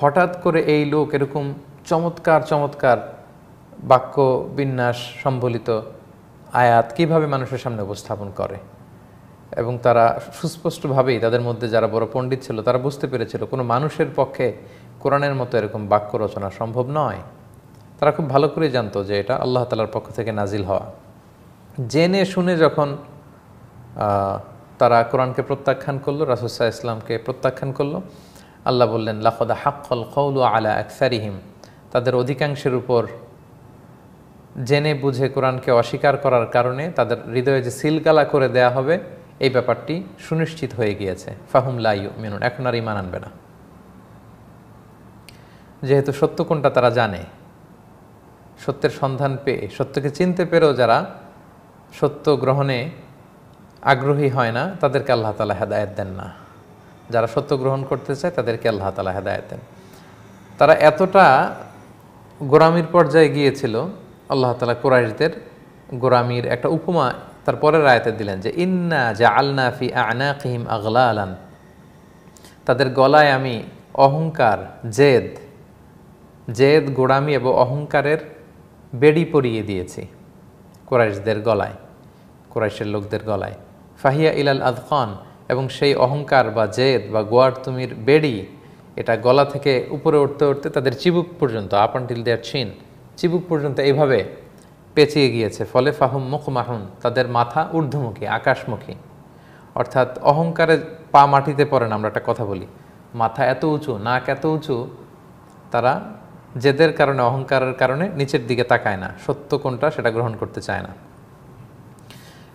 হঠাৎ করে এই লোক এরকম চমৎকার চমৎকার বাক্য বিন্যাস সম্বলিত আয়াত কীভাবে মানুষের সামনে উপস্থাপন করে? এবং তারা সুস্পষ্টভাবেই তাদের মধ্যে যারা বড় পণ্ডিত ছিল, তারা বুঝতে পেরেছিল কোনো মানুষের পক্ষে কোরআনের মতো এরকম বাক্য রচনা সম্ভব নয়। তারা খুব ভালো করে জানতো যে এটা আল্লাহ তালার পক্ষ থেকে নাজিল হওয়া। জেনে শুনে যখন তারা কোরআনকে প্রত্যাখ্যান করল রাসুসাহ ইসলামকে প্রত্যাখ্যান করল, আল্লাহ বললেন লাখদা হাক্কল কৌলু আলা আকসারিহিম। তাদের অধিকাংশের উপর জেনে বুঝে কোরআনকে অস্বীকার করার কারণে তাদের হৃদয়ে যে সিলগালা করে দেয়া হবে, এই ব্যাপারটি সুনিশ্চিত হয়ে গিয়েছে। ফাহুম লাইউ মিনুন এখন আর ইমান আনবে না। যেহেতু সত্য কোনটা তারা জানে। সত্যের সন্ধান পেয়ে, সত্যকে চিনতে পেরেও যারা সত্য গ্রহণে আগ্রহী হয় না, তাদেরকে আল্লাহ তালা হেদায়ত দেন না। যারা সত্য গ্রহণ করতে চায়, তাদেরকে আল্লাহ তালা হেদায়ত দেন। তারা এতটা গোরামির পর্যায়ে গিয়েছিল, আল্লাহ তালা কোরাইশদের গোরামির একটা উপমা তার পরের রায়তে দিলেন যে, ইন্না যা আলনা ফি আনা কিহিম আগলা আলান তাদের গলায় আমি অহংকার, জেদ জেদ, গোড়ামি এবং অহংকারের বেড়ি পরিয়ে দিয়েছি কোরাইশদের গলায়, কোরাইশের লোকদের গলায়। ফাহিয়া ইলাল আদখান এবং সেই অহংকার বা জেদ বা গোয়ার তুমির বেড়ি, এটা গলা থেকে উপরে উঠতে উঠতে তাদের চিবুক পর্যন্ত আপ আনটিল দেয়ার চিন চিবুক পর্যন্ত এইভাবে পেঁচিয়ে গিয়েছে, ফলে ফাহুম মুখ মাহুন তাদের মাথা ঊর্ধ্বমুখী, আকাশমুখী। অর্থাৎ অহংকারে পা মাটিতে পড়ে না, আমরা একটা কথা বলি। মাথা এত উঁচু, নাক এত উঁচু, তারা জেদের কারণে, অহংকারের কারণে নিচের দিকে তাকায় না। সত্য কোনটা সেটা গ্রহণ করতে চায় না।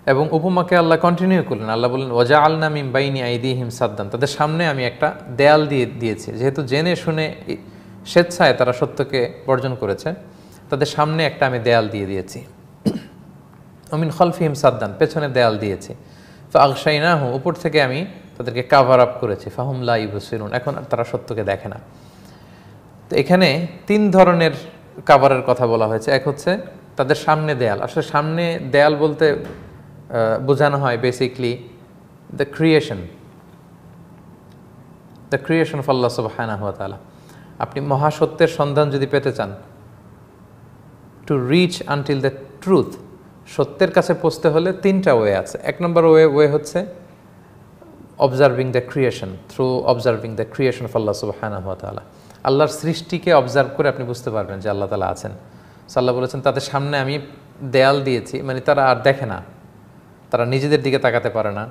এবং উপমাকে আল্লাহ কন্টিনিউ করলেন। আল্লাহ বললেন ওজা আলনা মিম বাইনি আইদিহিম সাদ্দান। তাদের সামনে আমি একটা দেয়াল দিয়ে দিয়েছি। যেহেতু জেনে, শুনে, স্বেচ্ছায় তারা সত্যকে বর্জন করেছে, তাদের সামনে একটা আমি দেয়াল দিয়ে দিয়েছি। অমিন খলফিহিম সাদ্দান, পেছনে দেয়াল দিয়েছি। তো আকশাই না উপর থেকে আমি তাদেরকে কাভার আপ করেছি। ফাহুমলা ইবসিরুন এখন তারা সত্যকে দেখে না। তো এখানে তিন ধরনের কাভারের কথা বলা হয়েছে। এক হচ্ছে তাদের সামনে দেয়াল। আসলে সামনে দেয়াল বলতে বোঝানো হয় basically the creation the creation of আল্লাহ সুবাহানা তালা আপনি মহাসত্যের সন্ধান যদি পেতে চান to reach until the truth সত্যের কাছে পৌঁছতে হলে তিনটা ওয়ে আছে। এক নম্বর ওয়ে ওয়ে হচ্ছে observing the creation through observing the creation of আল্লাহ সুবাহানা তালা আল্লাহর সৃষ্টিকে অবজার্ভ করে আপনি বুঝতে পারবেন যে আল্লাহ তালা আছেন। সাল্লাহ বলেছেন, তাদের সামনে আমি দেয়াল দিয়েছি। মানে তারা আর দেখে না। তারা নিজেদের দিকে তাকাতে পারে না।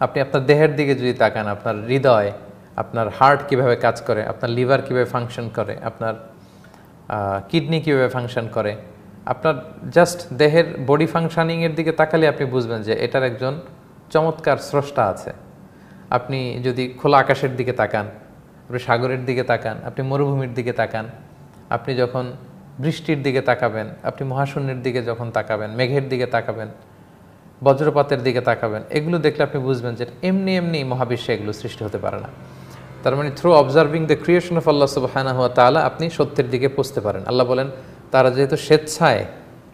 আপনি আপনার দেহের দিকে যদি তাকান, আপনার হৃদয়, আপনার হার্ট কীভাবে কাজ করে, আপনার লিভার কীভাবে ফাংশন করে, আপনার কিডনি কীভাবে ফাংশন করে, আপনার জাস্ট দেহের বডি ফাংশনিংয়ের দিকে তাকালে আপনি বুঝবেন যে এটার একজন চমৎকার স্রষ্টা আছে। আপনি যদি খোলা আকাশের দিকে তাকান আপনি সাগরের দিকে তাকান, আপনি মরুভূমির দিকে তাকান, আপনি যখন বৃষ্টির দিকে তাকাবেন, আপনি মহাশূন্যের দিকে যখন তাকাবেন, মেঘের দিকে তাকাবেন, বজ্রপাতের দিকে তাকাবেন, এগুলো দেখলে আপনি বুঝবেন যে এমনি এমনি মহাবিশ্বে এগুলো সৃষ্টি হতে পারে না। তার মানে through observing the creation of আল্লাহ সুবাহানা হুয়া তালা আপনি সত্যের দিকে পৌঁছতে পারেন। আল্লাহ বলেন, তারা যেহেতু স্বেচ্ছায়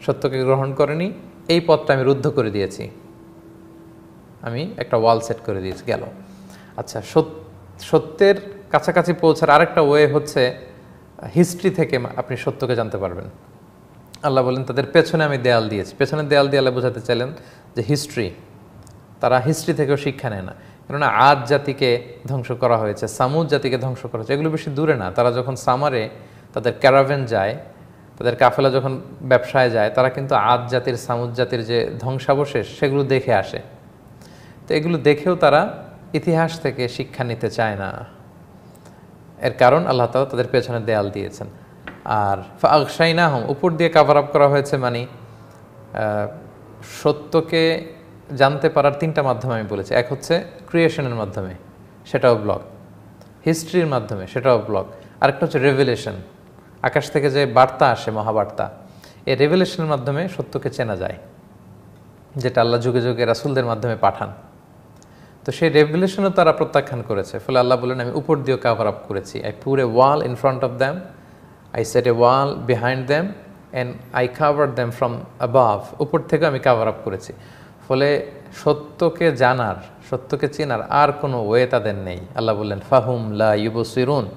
সত্যকে গ্রহণ করেনি, এই পথটা আমি রুদ্ধ করে দিয়েছি। আমি একটা ওয়াল সেট করে দিয়েছি, গেল। আচ্ছা সত্যের কাছাকাছি পৌঁছার আরেকটা ওয়ে হচ্ছে হিস্ট্রি থেকে আপনি সত্যকে জানতে পারবেন। আল্লাহ বলেন, তাদের পেছনে আমি দেয়াল দিয়েছি। পেছনে দেয়াল দিয়ে আল্লাহ বোঝাতে চাইলেন যে হিস্ট্রি তারা হিস্ট্রি থেকেও শিক্ষা নেয় না। কেননা আজ জাতিকে ধ্বংস করা হয়েছে, সামুদ জাতিকে ধ্বংস করা হয়েছে, এগুলো বেশি দূরে না। তারা যখন সামারে তাদের ক্যারাভেন যায়, তাদের কাফেলা যখন ব্যবসায় যায়, তারা কিন্তু আজ জাতির, সামুদ জাতির যে ধ্বংসাবশেষ, সেগুলো দেখে আসে। তো এগুলো দেখেও তারা ইতিহাস থেকে শিক্ষা নিতে চায় না। এর কারণ আল্লাহ তালা তাদের পেছনে দেয়াল দিয়েছেন। আর না হম উপর দিয়ে কাভার আপ করা হয়েছে মানে সত্যকে জানতে পারার তিনটা মাধ্যমে আমি বলেছি। এক হচ্ছে ক্রিয়েশনের মাধ্যমে, সেটাও ব্লগ হিস্ট্রির মাধ্যমে, সেটাও ব্লগ আরেকটা হচ্ছে রেভেলেশন আকাশ থেকে যে বার্তা আসে, মহাবার্তা, এই রেভেলেশনের মাধ্যমে সত্যকে চেনা যায়, যেটা আল্লাহ যুগে যুগে রাসুলদের মাধ্যমে পাঠান। তো সেই রেভুলেশনও তারা প্রত্যাখ্যান করেছে। ফলে আল্লাহ বলেন আমি উপর দিয়েও কাভার আপ করেছি। I put a wall in front of them I set a wall behind them and I cover them from above উপর থেকে আমি কাভার আপ করেছি। ফলে সত্যকে জানার, সত্যকে চেনার আর কোনো ওয়ে তাদের নেই। আল্লাহ বললেন, ফাহুম লা ইউবসিরুন।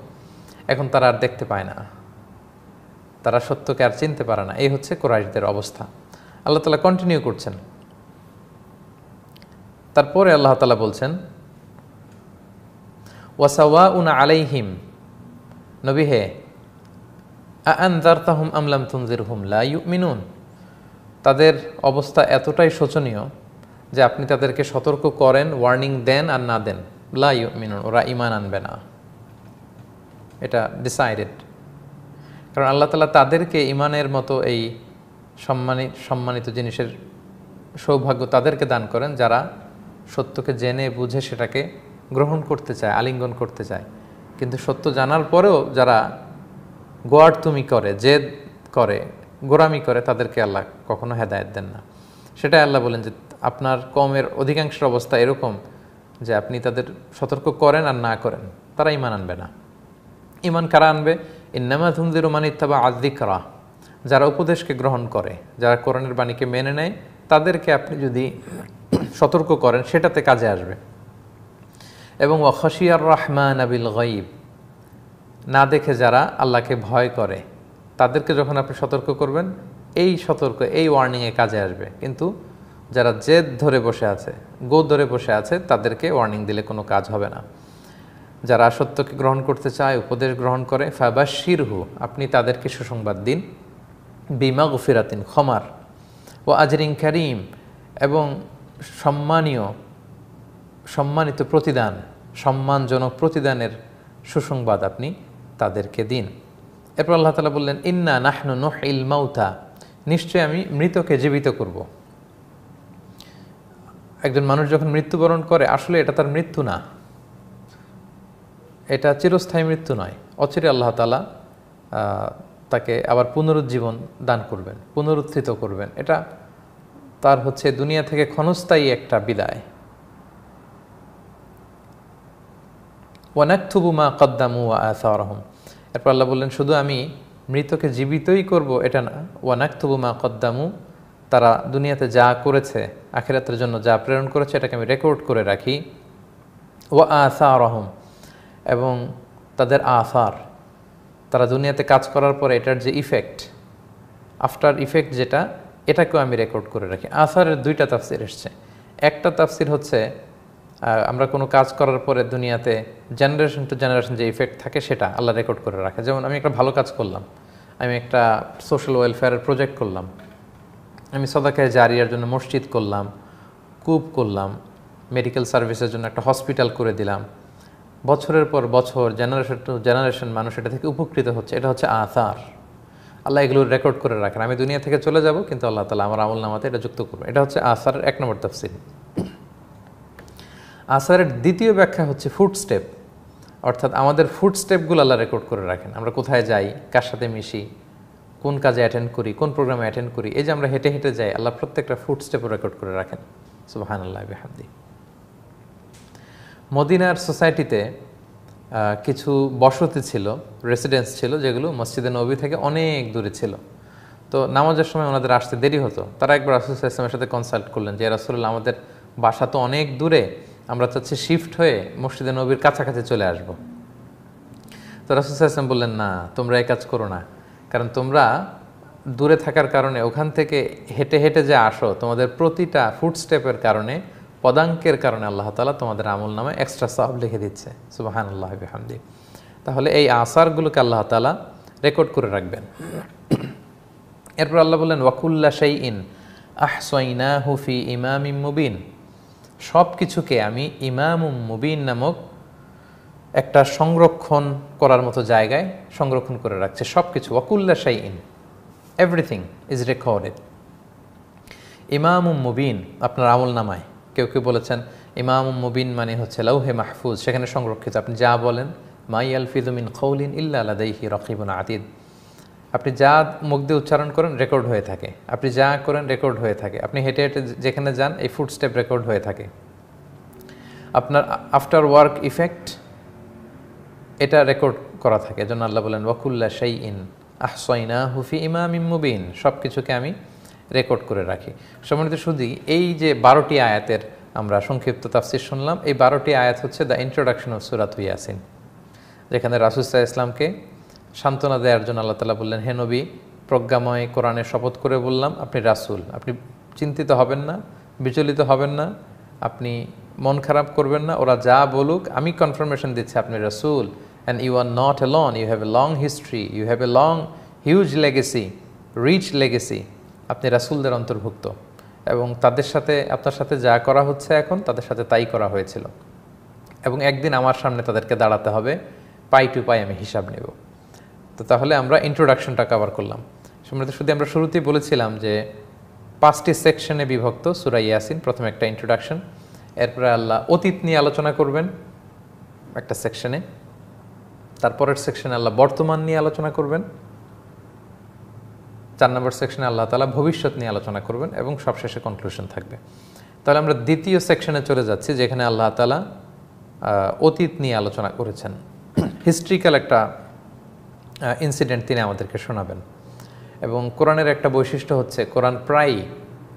এখন তারা আর দেখতে পায় না। তারা সত্যকে আর চিনতে পারে না। এই হচ্ছে কোরআশদের অবস্থা। আল্লাহ তালা কন্টিনিউ করছেন। তারপরে আল্লাহ তালা বলছেন ওয়াসাওয়া উন আলাইহিম। নবী হে আনজারতাহুম আমলাম তুনজির হুম লা মিনুন তাদের অবস্থা এতটাই শোচনীয় যে আপনি তাদেরকে সতর্ক করেন ওয়ার্নিং দেন আর না দেন। লা মিনুন ওরা ইমান আনবে না। এটা ডিসাইডেড কারণ আল্লাহ তালা তাদেরকে ইমানের মতো এই সম্মানিত সম্মানিত জিনিসের সৌভাগ্য তাদেরকে দান করেন যারা সত্যকে জেনে বুঝে সেটাকে গ্রহণ করতে চায়, আলিঙ্গন করতে চায়। কিন্তু সত্য জানার পরেও যারা গোয়ার তুমি করে, জেদ করে, গোরামি করে, তাদেরকে আল্লাহ কখনো হেদায়ত দেন না। সেটাই আল্লাহ বলেন যে, আপনার কমের অধিকাংশের অবস্থা এরকম যে, আপনি তাদের সতর্ক করেন আর না করেন। তারা ইমান আনবে না। ইমান কারা আনবে? ইন্নামা ধুমদির ওমান ইত্তাবা আদিকরা যারা উপদেশকে গ্রহণ করে, যারা কোরআনের বাণীকে মেনে নেয়, তাদেরকে আপনি যদি সতর্ক করেন, সেটাতে কাজে আসবে। এবং ওয়াখশিয়ার রহমান আবিল গঈব না দেখে যারা আল্লাহকে ভয় করে, তাদেরকে যখন আপনি সতর্ক করবেন, এই সতর্ক, এই ওয়ার্নিংয়ে কাজে আসবে। কিন্তু যারা জেদ ধরে বসে আছে গো ধরে বসে আছে, তাদেরকে ওয়ার্নিং দিলে কোনো কাজ হবে না। যারা সত্যকে গ্রহণ করতে চায়, উপদেশ গ্রহণ করে ফাবা শিরহু আপনি তাদেরকে সুসংবাদ দিন। বিমা গুফিরাতিন ক্ষমার ও আজরিং করিম, এবং সম্মানীয়, সম্মানিত প্রতিদান, সম্মানজনক প্রতিদানের সুসংবাদ আপনি তাদেরকে দিন। এরপর আল্লাহ তালা বললেন, ইন্না নাহনু নোহ ইল মাউতা। নিশ্চয়ই আমি মৃতকে জীবিত করব। একজন মানুষ যখন মৃত্যুবরণ করে, আসলে এটা তার মৃত্যু না। এটা চিরস্থায়ী মৃত্যু নয়। অচিরে আল্লাহ তালা তাকে আবার পুনরুজ্জীবন দান করবেন, পুনরুত্থিত করবেন। এটা তার হচ্ছে দুনিয়া থেকে ক্ষণস্থায়ী একটা বিদায়। ওয়ানাক্থুবু মা কদ্দামু আসারহম। এরপর আল্লাহ বললেন, শুধু আমি মৃতকে জীবিতই করব, এটা না। ওয়ানাক্থুবু মা কদ্দামু, তারা দুনিয়াতে যা করেছে, আখেরাতের জন্য যা প্রেরণ করেছে, এটাকে আমি রেকর্ড করে রাখি। ওয়া আসারহম, এবং তাদের আসার, তারা দুনিয়াতে কাজ করার পরে এটার যে ইফেক্ট আফটার ইফেক্ট যেটা এটাকেও আমি রেকর্ড করে রাখি। আসারের দুইটা তাফসির এসছে। একটা তাফসির হচ্ছে আমরা কোনো কাজ করার পরে দুনিয়াতে জেনারেশন টু জেনারেশন যে ইফেক্ট থাকে সেটা আল্লাহ রেকর্ড করে রাখে। যেমন আমি একটা ভালো কাজ করলাম। আমি একটা সোশ্যাল ওয়েলফেয়ারের প্রজেক্ট করলাম। আমি সদাকায় জারিয়ার জন্য মসজিদ করলাম, কূপ করলাম মেডিকেল সার্ভিসের জন্য একটা হসপিটাল করে দিলাম। বছরের পর বছর জেনারেশন টু জেনারেশন মানুষ এটা থেকে উপকৃত হচ্ছে। এটা হচ্ছে আসার। আল্লাহ এগুলো রেকর্ড করে রাখেন। আমি দুনিয়া থেকে চলে যাব, কিন্তু আল্লাহ তালা আমার আমল নামাতে এটা যুক্ত করব এটা হচ্ছে আসারের এক নম্বর তফসিল আসারের দ্বিতীয় ব্যাখ্যা হচ্ছে ফুড স্টেপ অর্থাৎ আমাদের ফুড স্টেপগুলো আল্লাহ রেকর্ড করে রাখেন। আমরা কোথায় যাই, কার সাথে মিশি, কোন কাজে অ্যাটেন্ড করি, কোন প্রোগ্রামে অ্যাটেন্ড করি, এই যে আমরা হেঁটে হেঁটে যাই, আল্লাহ প্রত্যেকটা ফুড স্টেপও রেকর্ড করে রাখেন। সুবাহান আল্লাহ বেহাদি মদিনার সোসাইটিতে কিছু বসতি ছিল রেসিডেন্স ছিল, যেগুলো মসজিদে নবী থেকে অনেক দূরে ছিল। তো নামাজের সময় ওনাদের আসতে দেরি হতো। তারা একবার রাসুল ইসলামের সাথে কনসাল্ট করলেন যে রাসুল্লাহ আমাদের বাসা তো অনেক দূরে, আমরা চাচ্ছি শিফট হয়ে মসজিদে নবীর কাছাকাছি চলে আসব। তো রাসুল ইসলাম বললেন, না, তোমরা এই কাজ করো না। কারণ তোমরা দূরে থাকার কারণে, ওখান থেকে হেঁটে হেঁটে যে আসো, তোমাদের প্রতিটা ফুড স্টেপের কারণে পদাঙ্কের কারণে আল্লাহ তালা তোমাদের আমল নামে এক্সট্রা সব লিখে দিচ্ছে। সুবাহান আল্লাহ হামদি তাহলে এই আসারগুলোকে আল্লাহ তালা রেকর্ড করে রাখবেন। এরপর আল্লাহ বললেন, ওয়াকুল্লা সেই ইন আহসাইনা হুফি ইমাম মুবিন। সব কিছুকে আমি ইমাম মুবিন নামক একটা সংরক্ষণ করার মতো জায়গায় সংরক্ষণ করে রাখছে। সব কিছু ওয়াকুল্লা সেই ইন এভরিথিং ইজ রেকর্ডেড ইমাম মুবিন, আপনার আমল নামায়। কেউ কেউ বলেছেন, ইমাম মুবিন মানে হচ্ছে লৌহে মাহফুজ, সেখানে সংরক্ষিত। আপনি যা বলেন মাই আলফিদুমিন খৌলিন ইল্লা আলাদাইহি রকিবুন আতিদ। আপনি যা মুখ দিয়ে উচ্চারণ করেন, রেকর্ড হয়ে থাকে। আপনি যা করেন, রেকর্ড হয়ে থাকে। আপনি হেঁটে হেঁটে যেখানে যান, এই ফুড স্টেপ রেকর্ড হয়ে থাকে। আপনার আফটার ওয়ার্ক ইফেক্ট, এটা রেকর্ড করা থাকে। জন্য আল্লাহ বলেন ওয়াকুল্লা সেই ইন আহসাইনা হুফি ইমাম মুবিন। সব কিছুকে আমি রেকর্ড করে রাখি। সম্মানিত শুধু এই যে বারোটি আয়াতের আমরা সংক্ষিপ্ত তাফসির শুনলাম, এই বারোটি আয়াত হচ্ছে দ্য ইন্ট্রোডাকশন অফ সুরাত ইয়াসিন যেখানে রাসুসাহ ইসলামকে সান্ত্বনা দেওয়ার জন্য আল্লাহ তালা বললেন, হে নবী, প্রজ্ঞাময় কোরআনের শপথ করে বললাম, আপনি রাসুল, আপনি চিন্তিত হবেন না, বিচলিত হবেন না, আপনি মন খারাপ করবেন না, ওরা যা বলুক, আমি কনফার্মেশন দিচ্ছি, আপনি রাসুল and you are not alone you have a long history you have a long huge legacy rich legacy আপনি রাসুলদের অন্তর্ভুক্ত এবং তাদের সাথে, আপনার সাথে যা করা হচ্ছে এখন, তাদের সাথে তাই করা হয়েছিল। এবং একদিন আমার সামনে তাদেরকে দাঁড়াতে হবে, পাই টু পাই আমি হিসাব নেব। তো তাহলে আমরা ইন্ট্রোডাকশনটা কভার করলাম। সম্রাট শুধু আমরা শুরুতেই বলেছিলাম যে পাঁচটি সেকশনে বিভক্ত সুরাই ইয়াসিন, প্রথমে একটা ইন্ট্রোডাকশন এরপরে আল্লাহ অতীত নিয়ে আলোচনা করবেন একটা সেকশনে তারপরের সেকশনে আল্লাহ বর্তমান নিয়ে আলোচনা করবেন। চার নম্বর সেকশনে আল্লাহ তালা ভবিষ্যৎ নিয়ে আলোচনা করবেন এবং সবশেষে কনক্লুশন থাকবে। তাহলে আমরা দ্বিতীয় সেকশনে চলে যাচ্ছি, যেখানে আল্লাহ তালা অতীত নিয়ে আলোচনা করেছেন। হিস্ট্রিক্যাল একটা ইনসিডেন্ট তিনি আমাদেরকে শোনাবেন। এবং কোরআনের একটা বৈশিষ্ট্য হচ্ছে, কোরআন প্রায়ই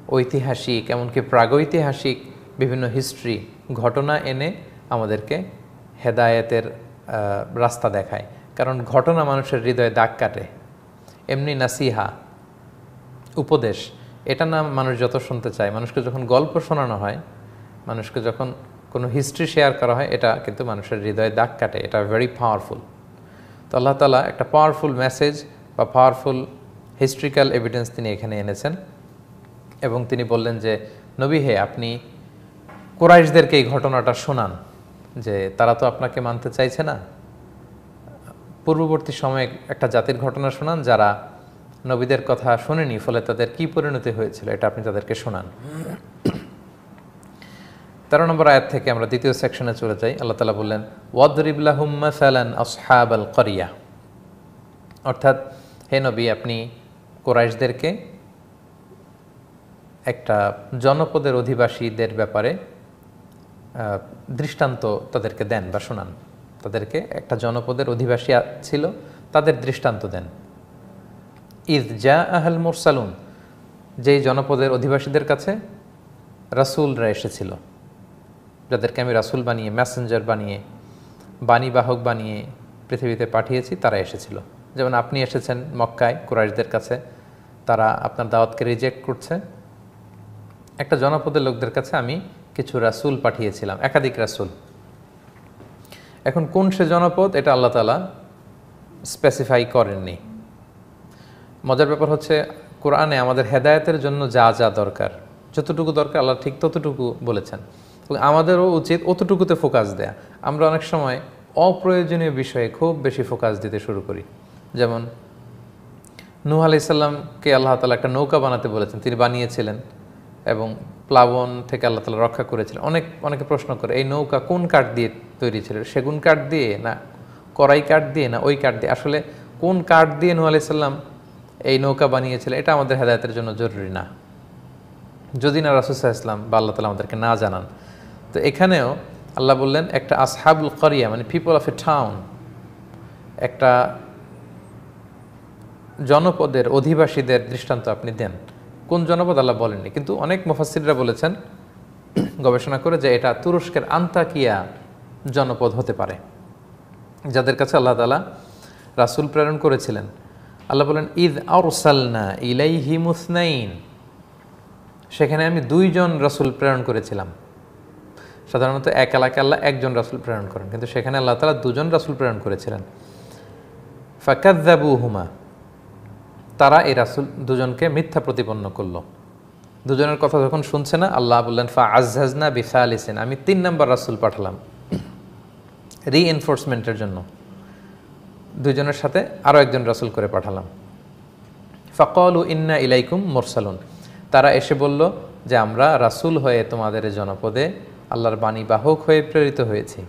ঐতিহাসিক, এমনকি প্রাগৈতিহাসিক বিভিন্ন হিস্ট্রি ঘটনা এনে আমাদেরকে হেদায়েতের রাস্তা দেখায়। কারণ ঘটনা মানুষের হৃদয়ে দাগ কাটে। এমনি নাসিহা উপদেশ। এটা না মানুষ যত শুনতে চায়। মানুষকে যখন গল্প শোনানো হয়, মানুষকে যখন কোনো হিস্ট্রি শেয়ার করা হয়, এটা কিন্তু মানুষের হৃদয়ে দাগ কাটে। এটা ভেরি পাওয়ারফুল তো আল্লাহ তালা একটা পাওয়ারফুল মেসেজ বা পাওয়ারফুল হিস্ট্রিক্যাল এভিডেন্স তিনি এখানে এনেছেন এবং তিনি বললেন যে, নবী হে, আপনি কোরাইশদেরকে এই ঘটনাটা শোনান যে তারা তো আপনাকে মানতে চাইছে না। পূর্ববর্তী সময়ে একটা জাতির ঘটনা শোনান যারা নবীদের কথা শোনেনি, ফলে তাদের কি পরিণতি হয়েছিল এটা আপনি তাদেরকে শোনান। তেরো নম্বর আয়াত থেকে আমরা দ্বিতীয় সেকশনে চলে যাই। আল্লাহ তালা বললেন ওয়াদরিবুল্লাহুম্মাসালান আসহাব আল করিয়া। অর্থাৎ, হে নবী, আপনি কোরাইশদেরকে একটা জনপদের অধিবাসীদের ব্যাপারে দৃষ্টান্ত তাদেরকে দেন বা শোনান। তাদেরকে একটা জনপদের অধিবাসী ছিল, তাদের দৃষ্টান্ত দেন। ইদ জা আহল মুরসালুন, যেই জনপদের অধিবাসীদের কাছে রাসুলরা এসেছিল, যাদেরকে আমি রাসুল বানিয়ে ম্যাসেঞ্জার বানিয়ে বাণীবাহক বানিয়ে পৃথিবীতে পাঠিয়েছি, তারা এসেছিল। যেমন আপনি এসেছেন মক্কায় কুরাইশদের কাছে, তারা আপনার দাওয়াতকে রিজেক্ট করছে। একটা জনপদের লোকদের কাছে আমি কিছু রাসুল পাঠিয়েছিলাম, একাধিক রাসুল। এখন কোন সে জনপদ, এটা আল্লাহ তালা স্পেসিফাই করেননি। মজার ব্যাপার হচ্ছে, কোরআনে আমাদের হেদায়তের জন্য যা যা দরকার, যতটুকু দরকার, আল্লাহ ঠিক ততটুকু বলেছেন। আমাদেরও উচিত অতটুকুতে ফোকাস দেয়া। আমরা অনেক সময় অপ্রয়োজনীয় বিষয়ে খুব বেশি ফোকাস দিতে শুরু করি। যেমন, নুহ আলাইসাল্লামকে আল্লাহ তালা একটা নৌকা বানাতে বলেছেন, তিনি বানিয়েছিলেন এবং প্লাবন থেকে আল্লাহ তালা রক্ষা করেছিলেন। অনেক, অনেকে প্রশ্ন করে, এই নৌকা কোন কাঠ দিয়ে তৈরি ছিল? সেগুন কাঠ দিয়ে না, কড়াই কাঠ দিয়ে না, ওই কাঠ দিয়ে? আসলে কোন কাঠ দিয়ে নু আলাইসাল্লাম এই নৌকা বানিয়েছিলেন এটা আমাদের হেদায়তের জন্য জরুরি না। যদি না রাসুসাহ ইসলাম বা আল্লাহ তালা আমাদেরকে না জানান। তো এখানেও আল্লাহ বললেন, একটা আসহাবুল করিয়া মানে পিপল অফ এ টাউন একটা জনপদের অধিবাসীদের দৃষ্টান্ত আপনি দেন। কোন জনপদ আল্লাহ বলেননি, কিন্তু অনেক মুফাসিররা বলেছেন, গবেষণা করে যে এটা তুরস্কের আন্তাকিয়া জনপদ হতে পারে। যাদের কাছে আল্লাহ তালা রাসুল প্রেরণ করেছিলেন। আল্লাহ বলেন ঈদ আরসালনা ইলাইহি মুসনাইন। সেখানে আমি দুইজন রাসুল প্রেরণ করেছিলাম। সাধারণত এক এলাকা আল্লাহ একজন রাসুল প্রেরণ করেন, কিন্তু সেখানে আল্লাহ তালা দুজন রাসুল প্রেরণ করেছিলেন। ফাকাদ্দাবু হুমা তারা এই রাসুল দুজনকে মিথ্যা প্রতিপন্ন করল। দুজনের কথা যখন শুনছে না, আল্লাহ বললেন ফা আজহাজনা বিফা আলিসেন আমি তিন নম্বর রাসুল পাঠালাম। রি এনফোর্সমেন্টের জন্য। দুজনের সাথে আরও একজন রাসুল করে পাঠালাম। ফকল ইন্না ইলাইকুম মোরসালুন। তারা এসে বলল যে, আমরা রাসুল হয়ে তোমাদের জনপদে আল্লাহর বাণী বাহক হয়ে প্রেরিত হয়েছি।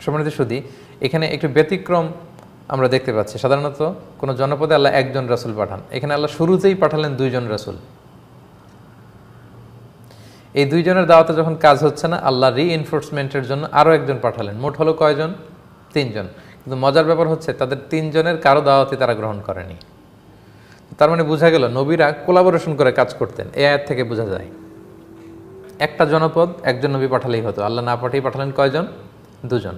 সম্মানিত শুধু এখানে একটু ব্যতিক্রম আমরা দেখতে পাচ্ছি। সাধারণত কোনো জনপদে আল্লাহ একজন রাসুল পাঠান। এখানে আল্লাহ শুরুতেই পাঠালেন দুইজন রাসুল। এই দুইজনের দাওয়াতে যখন কাজ হচ্ছে না, আল্লাহ রি এনফোর্সমেন্টের জন্য আরও একজন পাঠালেন। মোট হলো কয়জন? তিনজন। কিন্তু মজার ব্যাপার হচ্ছে তাদের তিনজনের কারও দাওয়াতে তারা গ্রহণ করেনি। তার মানে বোঝা গেল নবীরা কোলাবোরেশন করে কাজ করতেন এ আয়াত থেকে বোঝা যায়। একটা জনপদ, একজন নবী পাঠালেই হতো, আল্লাহ না পাঠিয়ে পাঠালেন কয়জন? দুজন।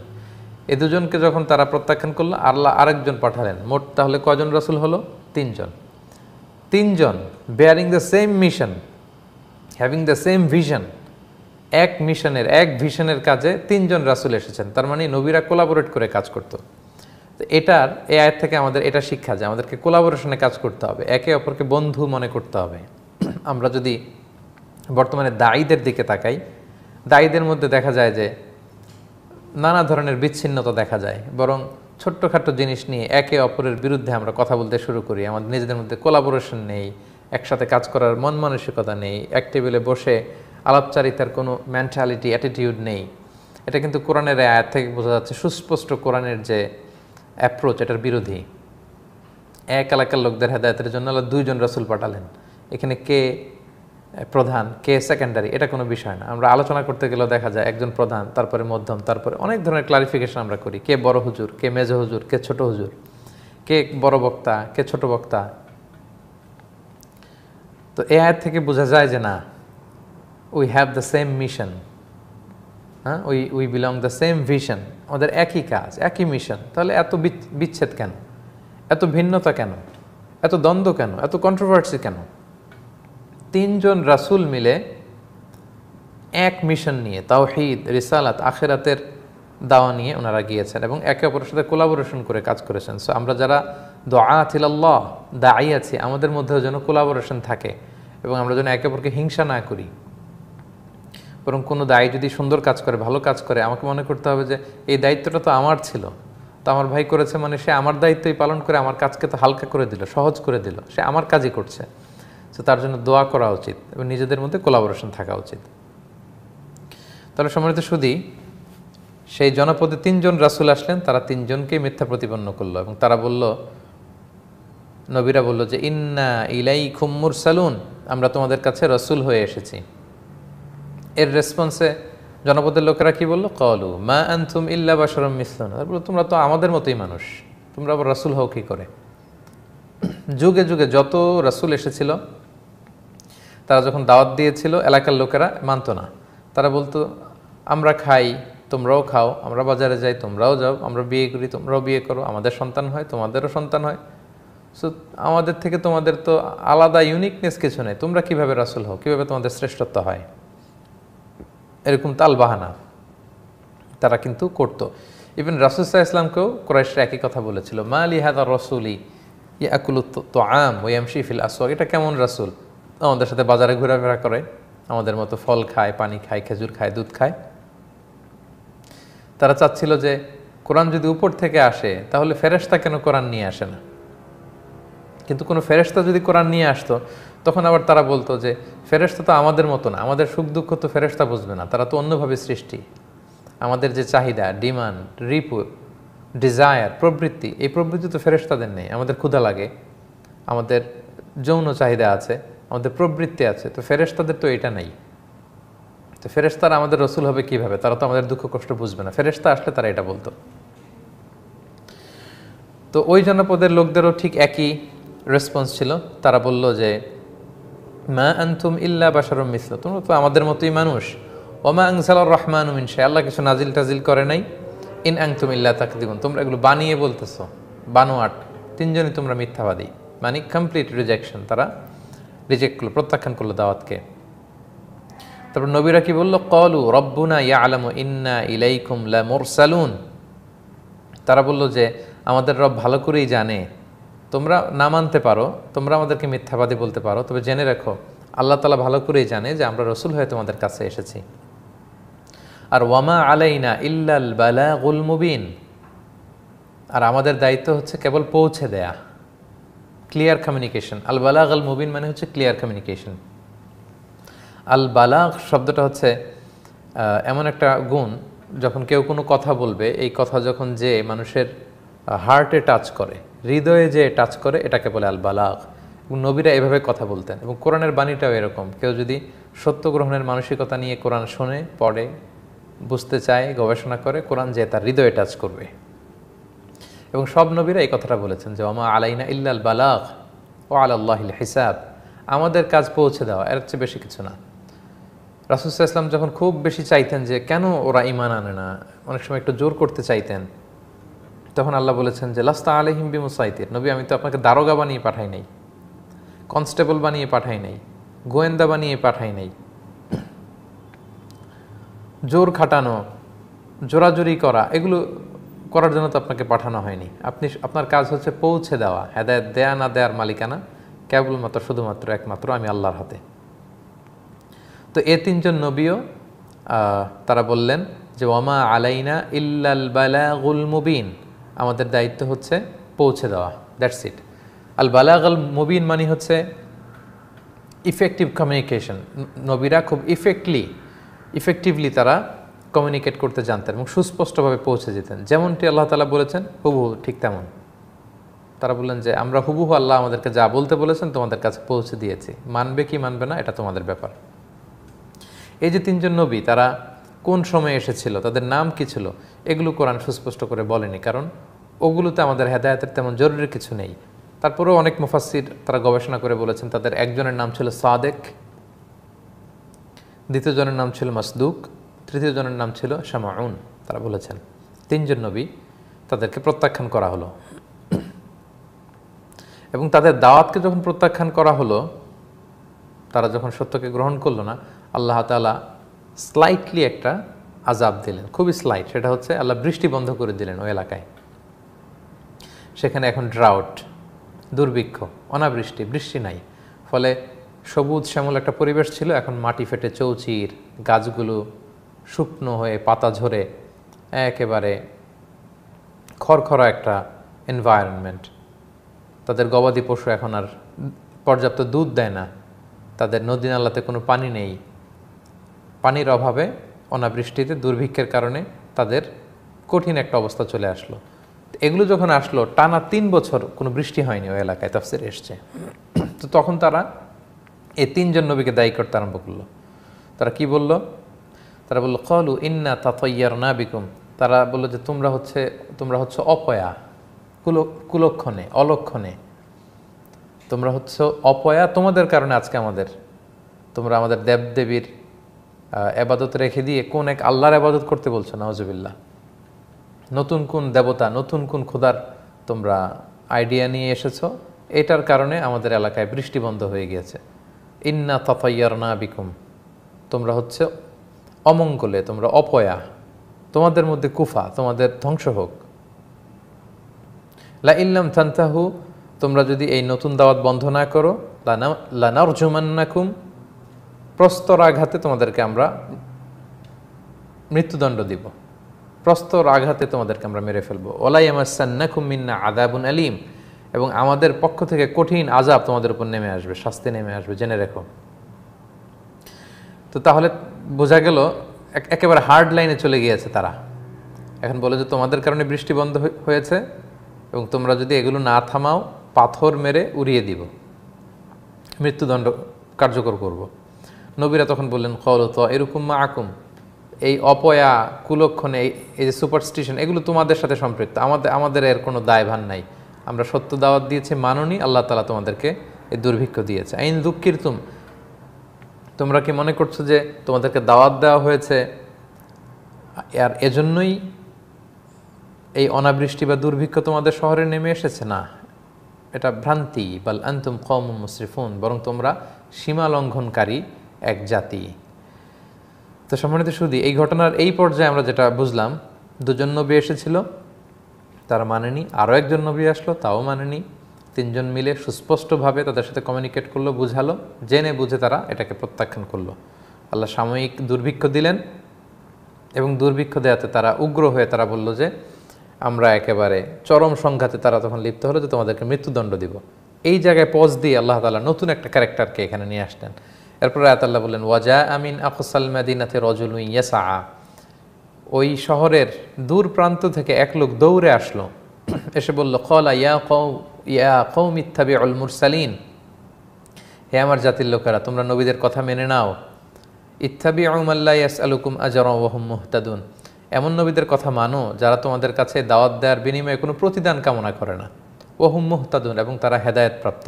এ দুজনকে যখন তারা প্রত্যাখ্যান করল, আল্লাহ আরেকজন পাঠালেন। মোট তাহলে কয়জন রাসুল হলো? তিনজন। তিনজন bearing the same mission having the same vision এক মিশনের এক ভিশনের কাজে তিনজন রাসুল এসেছেন। তার মানে নবীরা কোলাবোরেট করে কাজ করত। তো এটার এ আয়ের থেকে আমাদের এটা শিক্ষা যে আমাদেরকে কোলাবোরেশনে কাজ করতে হবে। একে অপরকে বন্ধু মনে করতে হবে। আমরা যদি বর্তমানে দায়ীদের দিকে তাকাই, দায়ীদের মধ্যে দেখা যায় যে নানা ধরনের বিচ্ছিন্নতা দেখা যায়। বরং ছোট্টখাট্ট জিনিস নিয়ে একে অপরের বিরুদ্ধে আমরা কথা বলতে শুরু করি। আমাদের নিজেদের মধ্যে কোলাবোরেশন নেই, একসাথে কাজ করার মন মানসিকতা নেই, এক টেবিলে বসে আলাপচারিতার কোনো মেন্টালিটি অ্যাটিটিউড নেই। এটা কিন্তু কোরআনের আয়াত থেকে বোঝা যাচ্ছে। সুস্পষ্ট কোরআনের যে অ্যাপ্রোচ এটার বিরোধী। এক এলাকার লোকদের হেদায়তের জন্য আল্লাহ দুইজন রসুল পাঠালেন। এখানে কে প্রধান, কে সেকেন্ডারি এটা কোনো বিষয় না। আমরা আলোচনা করতে গেলেও দেখা যায় একজন প্রধান, তারপরে মধ্যম, তারপরে অনেক ধরনের ক্লারিফিকেশন আমরা করি। কে বড় হুজুর, কে মেজ হুজুর, কে ছোট হুজুর, কে বড় বক্তা, কে ছোট বক্তা। তো এ আয়ের থেকে বোঝা যায় যে না we have the same mission হ্যাঁ? We we belong the same vision আমাদের একই কাজ, একই মিশন তাহলে এত বিচ্ছেদ কেন? এত ভিন্নতা কেন? এত দ্বন্দ্ব কেন? এত কন্ট্রোভার্সি কেন? তিনজন রাসুল মিলে এক মিশন নিয়ে, তাওহিদ, রিসালাত, আখেরাতের দাওয়া নিয়ে ওনারা গিয়েছেন এবং একে অপরের সাথে কোলাবোরেশন করে কাজ করেছেন। সো আমরা যারা দোয়া তিলাল্লাহ দায়ী আছি, আমাদের মধ্যেও যেন কোলাবোরেশন থাকে এবং আমরা যেন একে অপরকে হিংসা না করি। বরং কোনো দায়ী যদি সুন্দর কাজ করে, ভালো কাজ করে, আমাকে মনে করতে হবে যে এই দায়িত্বটা তো আমার ছিল। তো আমার ভাই করেছে মানে সে আমার দায়িত্বই পালন করে আমার কাজকে তো হালকা করে দিল, সহজ করে দিল। সে আমার কাজই করছে। তো তার জন্য দোয়া করা উচিত এবং নিজেদের মধ্যে কোলাবোরেশন থাকা উচিত। তাহলে সম্মানিত সুদী সেই জনপদে তিনজন রাসুল আসলেন, তারা তিনজনকে মিথ্যা প্রতিপন্ন করল এবং তারা বলল, নবীরা বলল যে, ইন্না ইলাই খুম্মুর সালুন আমরা তোমাদের কাছে রসুল হয়ে এসেছি। এর রেসপন্সে জনপদের লোকেরা কি বলল? কলু মা আনতুম ইল্লা বাসরম মিসলান। বলল, তোমরা তো আমাদের মতোই মানুষ। তোমরা আবার রাসুল হও কী করে? যুগে যুগে যত রাসুল এসেছিল, তারা যখন দাওয়াত দিয়েছিল, এলাকার লোকেরা মানত না। তারা বলতো, আমরা খাই, তোমরাও খাও, আমরা বাজারে যাই, তোমরাও যাও, আমরা বিয়ে করি, তোমরাও বিয়ে করো, আমাদের সন্তান হয়, তোমাদেরও সন্তান হয়। সো আমাদের থেকে তোমাদের তো আলাদা ইউনিকনেস কিছু নেই। তোমরা কীভাবে রাসুল হও? কীভাবে তোমাদের শ্রেষ্ঠত্ব হয়? এরকম তাল বাহানা তারা কিন্তু করতো। ইভেন রাসুলসাহ ইসলামকেও কোরাইশরা একই কথা বলেছিল, মা আলি হাদা রসুলি ইয়াকুল তো আম ওয়ামশি ফিল আসওয়াক। এটা কেমন রাসুল? আমাদের সাথে বাজারে ঘোরাফেরা করে, আমাদের মতো ফল খায়, পানি খায়, খেজুর খায়, দুধ খায়। তারা চাচ্ছিল যে কোরআন যদি উপর থেকে আসে, তাহলে ফেরেস্তা কেন কোরআন নিয়ে আসে না? কিন্তু কোনো ফেরেস্তা যদি কোরআন নিয়ে আসতো, তখন আবার তারা বলতো যে ফেরেস্তা তো আমাদের মতো না। আমাদের সুখ দুঃখ তো ফেরেস্তা বুঝবে না। তারা তো অন্যভাবে সৃষ্টি। আমাদের যে চাহিদা, ডিমান্ড, রিপু, ডিজায়ার, প্রবৃত্তি, এই প্রবৃত্তি তো ফেরেস্তাদের নেই। আমাদের ক্ষুধা লাগে। আমাদের যৌন চাহিদা আছে। আমাদের প্রবৃত্তি আছে। তো ফেরেস্তাদের তো এটা নেই। তো ফেরেস্তারা আমাদের রসুল হবে কীভাবে? তারা তো আমাদের দুঃখ কষ্ট বুঝবে না। ফেরেস্তা আসলে তারা এটা বলতো। তো ওই জনপদের লোকদেরও ঠিক একই রেসপন্স ছিল। তারা বলল যে মা আনতুম ইল্লা বাসারম মিসল। তোমরা তো আমাদের মতোই মানুষ। ওমা আংসাল রহমান মিনশা আল্লাহ কিছু নাজিল টাজিল করে নাই। ইন আংতুম ইল্লা তাকে দিবন তোমরা এগুলো বানিয়ে বলতেছো। বানোয়াট। তিনজনই তোমরা মিথ্যাবাদী। মানে কমপ্লিট রিজেকশন তারা রিজেক্ট করল, প্রত্যাখ্যান করল দাওয়াতকে। তারপর নবীরা কি বলল? কলু রব্বুনা ইয়া আলম ইন্না ইলাইকুম লা মুরসালুন। তারা বলল যে, আমাদের রব ভালো করেই জানে। তোমরা না মানতে পারো, তোমরা আমাদেরকে মিথ্যাবাদী বলতে পারো, তবে জেনে রাখো, আল্লাহ তালা ভালো করেই জানে যে আমরা রসুল হয়ে তোমাদের কাছে এসেছি। আর ওয়ামা আলাইনা ইল্লাল বালা মুবিন। আর আমাদের দায়িত্ব হচ্ছে কেবল পৌঁছে দেয়া। ক্লিয়ার কমিউনিকেশন আল বালাগ আল মুবিন মানে হচ্ছে ক্লিয়ার কমিউনিকেশন আল বালাগ শব্দটা হচ্ছে এমন একটা গুণ, যখন কেউ কোনো কথা বলবে, এই কথা যখন যে মানুষের হার্টে টাচ করে হৃদয়ে যে টাচ করে, এটাকে বলে আল বালাগ এবং নবীরা এভাবে কথা বলতেন। এবং কোরআনের বাণীটাও এরকম। কেউ যদি সত্য গ্রহণের মানসিকতা নিয়ে কোরআন শোনে, পড়ে, বুঝতে চায়, গবেষণা করে, কোরআন যে তার হৃদয়ে টাচ করবে। এবং সব নবীরা এই কথাটা বলেছেন যে ওমা আলাইনা ইল্লাল বালাগ ও আল্লাহিল হিসাব। আমাদের কাজ পৌঁছে দেওয়া, এর চেয়ে বেশি কিছু না। রাসুসাহ ইসলাম যখন খুব বেশি চাইতেন যে, কেন ওরা ইমান আনে না? অনেক সময় একটু জোর করতে চাইতেন। তখন আল্লাহ বলেছেন যে, লাস্তা আলহিম বি মুসাইতির নবী, আমি তো আপনাকে দারোগা বানিয়ে পাঠাই নাই, কনস্টেবল বানিয়ে পাঠাই নাই, গোয়েন্দা বানিয়ে পাঠাই নাই। জোর খাটানো, জোরাজোরি করা, এগুলো করার জন্য তো আপনাকে পাঠানো হয়নি। আপনি, আপনার কাজ হচ্ছে পৌঁছে দেওয়া, হেদায়ত দেয়া না দেয়ার মালিকানা, কেবলমাত্র, শুধুমাত্র, একমাত্র আমি আল্লাহর হাতে। তো এ তিনজন নবীও তারা বললেন যে ওমা আলাইনা ইল্লাল বালাগুল মুবিন। আমাদের দায়িত্ব হচ্ছে পৌঁছে দেওয়া। দ্যাটস ইট আল বালাগাল মুবিন মানে হচ্ছে ইফেক্টিভ কমিউনিকেশন নবীরা খুব ইফেক্টলি ইফেক্টিভলি তারা কমিউনিকেট করতে জানতেন এবং সুস্পষ্টভাবে পৌঁছে যেতেন। যেমনটি আল্লাহ তালা বলেছেন, হুবহু ঠিক তেমন। তারা বললেন যে, আমরা হুবহু আল্লাহ আমাদেরকে যা বলতে বলেছেন তোমাদের কাছে পৌঁছে দিয়েছি। মানবে কি মানবে না, এটা তোমাদের ব্যাপার। এই যে তিনজন নবী, তারা কোন সময়ে এসেছিল, তাদের নাম কি ছিল, এগুলো কোরআন সুস্পষ্ট করে বলেনি। কারণ ওগুলোতে আমাদের হেদায়তের তেমন জরুরি কিছু নেই। তারপরেও অনেক মুফাসির তারা গবেষণা করে বলেছেন, তাদের একজনের নাম ছিল সাদেক দ্বিতীয় জনের নাম ছিল মাসদুক তৃতীয় জনের নাম ছিল শামাউন, তারা বলেছেন। তিনজন নবী তাদেরকে প্রত্যাখ্যান করা হলো। এবং তাদের দাওয়াতকে যখন প্রত্যাখ্যান করা হলো, তারা যখন সত্যকে গ্রহণ করল না, আল্লাহ তালা স্লাইটলি একটা আজাব দিলেন। খুবই স্লাইট সেটা হচ্ছে আল্লাহ বৃষ্টি বন্ধ করে দিলেন ওই এলাকায়। সেখানে এখন ড্রাউট দুর্ভিক্ষ, অনাবৃষ্টি, বৃষ্টি নাই। ফলে সবুজ শ্যামল একটা পরিবেশ ছিল, এখন মাটি ফেটে চৌচির, গাছগুলো শুকনো হয়ে পাতা ঝরে, একেবারে খড়খড়া একটা এনভায়রনমেন্ট তাদের গবাদি পশু এখন আর পর্যাপ্ত দুধ দেয় না। তাদের নদী নালাতে কোনো পানি নেই। পানির অভাবে অনাবৃষ্টিতে দুর্ভিক্ষের কারণে তাদের কঠিন একটা অবস্থা চলে আসলো। এগুলো যখন আসলো, টানা তিন বছর কোনো বৃষ্টি হয়নি ওই এলাকায়, তাফসির এসছে। তো তখন তারা এই তিনজন নবীকে দায়ী করতে আরম্ভ করল। তারা কি বলল? তারা বলল, কলু ইন্না তাতয়ার না বিকুম। তারা বলল যে, তোমরা হচ্ছে তোমরা হচ্ছে অপয়া কুলক্ষণে, অলক্ষণে। তোমরা হচ্ছে অপয়া, তোমাদের কারণে আজকে আমাদের, তোমরা আমাদের দেবদেবীর আবাদত রেখে দিয়ে কোন এক আল্লাহর আবাদত করতে বলছো নওয়াজবিল্লা নতুন কোন দেবতা, নতুন কোন খোদার তোমরা আইডিয়া নিয়ে এসেছ? এটার কারণে আমাদের এলাকায় বৃষ্টি বন্ধ হয়ে গিয়েছে। ইন্না তফাইয়ার না বিকুম। তোমরা হচ্ছে অমঙ্গলে, তোমরা অপয়া। তোমাদের মধ্যে কুফা, তোমাদের ধ্বংস হোক। লা ইল্লাম থান্তাহু তোমরা যদি এই নতুন দাওয়াত বন্ধ না করো লানার জুমান্নাকুম প্রস্তর আঘাতে তোমাদেরকে আমরা মৃত্যুদণ্ড দিব। প্রস্তর আঘাতে তোমাদেরকে আমরা মেরে ফেলব। ওলাই আমার সান্নাকুম মিন্না আদাবুন আলিম। এবং আমাদের পক্ষ থেকে কঠিন আজাব তোমাদের উপর নেমে আসবে, শাস্তি নেমে আসবে, জেনে রেখো। তো তাহলে বোঝা গেল একেবারে হার্ড লাইনে চলে গিয়েছে তারা। এখন বলে যে তোমাদের কারণে বৃষ্টি বন্ধ হয়েছে, এবং তোমরা যদি এগুলো না থামাও, পাথর মেরে উড়িয়ে দিব। মৃত্যুদণ্ড কার্যকর করব। নবীরা তখন বললেন কল তো, এরকম মা আকুম। এই অপয়া, কুলক্ষণে, এই যে সুপারস্টিশন এগুলো তোমাদের সাথে সম্পৃক্ত। আমাদের আমাদের এর কোনো দায়ভার নাই। আমরা সত্য দাওয়াত দিয়েছি, মাননি, আল্লাহ তালা তোমাদেরকে এই দুর্ভিক্ষ দিয়েছে। আইন দুঃখীর তুম তোমরা কি মনে করছ যে তোমাদেরকে দাওয়াত দেওয়া হয়েছে আর এজন্যই এই অনাবৃষ্টি বা দুর্ভিক্ষ তোমাদের শহরে নেমে এসেছে? না। এটা ভ্রান্তি। বাল আন্তুম কম মুসরিফুন বরং তোমরা সীমা লঙ্ঘনকারী এক জাতি। তো সম্মানিত শুধু এই ঘটনার এই পর্যায়ে আমরা যেটা বুঝলাম, দুজন নবী এসেছিল, তারা মানেনি, আরও একজন নবী আসলো, তাও মানেনি, তিনজন মিলে সুস্পষ্টভাবে তাদের সাথে কমিউনিকেট করল, বুঝালো, জেনে বুঝে তারা এটাকে প্রত্যাখ্যান করল। আল্লাহ সাময়িক দুর্ভিক্ষ দিলেন এবং দুর্ভিক্ষ দেওয়াতে তারা উগ্র হয়ে তারা বলল যে, আমরা একেবারে চরম সংঘাতে তারা তখন লিপ্ত হলো যে তোমাদেরকে মৃত্যুদণ্ড দিব। এই জায়গায় পজ দিয়ে আল্লাহ তালা নতুন একটা ক্যারেক্টারকে এখানে নিয়ে আসলেন। এরপর আয়াতাল্লাহ বললেন ওয়াজা আমিন আফসাল মাদিনাতে রজুল ইয়াসা ওই শহরের দূর প্রান্ত থেকে এক লোক দৌড়ে আসলো। এসে বলল কলা ইয়া কৌ ইয়া কৌম মিথ্যাবি অল মুরসালিন। হে আমার জাতির লোকেরা, তোমরা নবীদের কথা মেনে নাও। ইত্থাবি আউমাল্লা ইয়াস আলুকুম আজর ওহম মুহতাদুন। এমন নবীদের কথা মানো, যারা তোমাদের কাছে দাওয়াত দেওয়ার বিনিময়ে কোনো প্রতিদান কামনা করে না। ওহুম মুহতাদুন, এবং তারা হেদায়ত প্রাপ্ত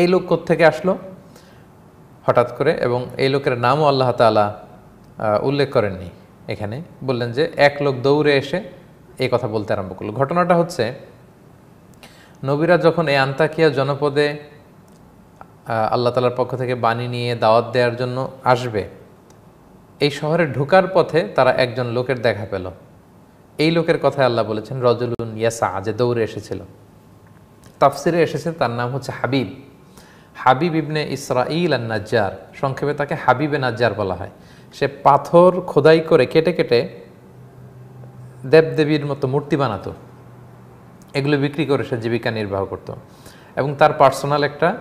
এই লোক থেকে আসলো? হঠাৎ করে এবং এই লোকের নামও আল্লাহ তালা উল্লেখ করেননি এখানে। বললেন যে এক লোক দৌড়ে এসে এই কথা বলতে আরম্ভ করল। ঘটনাটা হচ্ছে, নবীরা যখন এই আন্তাকিয়া জনপদে আল্লাহ তালার পক্ষ থেকে বাণী নিয়ে দাওয়াত দেওয়ার জন্য আসবে, এই শহরে ঢোকার পথে তারা একজন লোকের দেখা পেল। এই লোকের কথায় আল্লাহ বলেছেন, রজুলুন ইয়াসা যে দৌড়ে এসেছিল। তাফসিরে এসেছে, তার নাম হচ্ছে হাবিব। হাবিব ইবনে ইসরাইল আর নাজ্জার সংক্ষেপে তাকে হাবিবে নাজ্জার বলা হয়। সে পাথর খোদাই করে কেটে কেটে দেবদেবীর মতো মূর্তি বানাতো। এগুলো বিক্রি করে সে জীবিকা নির্বাহ করত। এবং তার পার্সোনাল একটা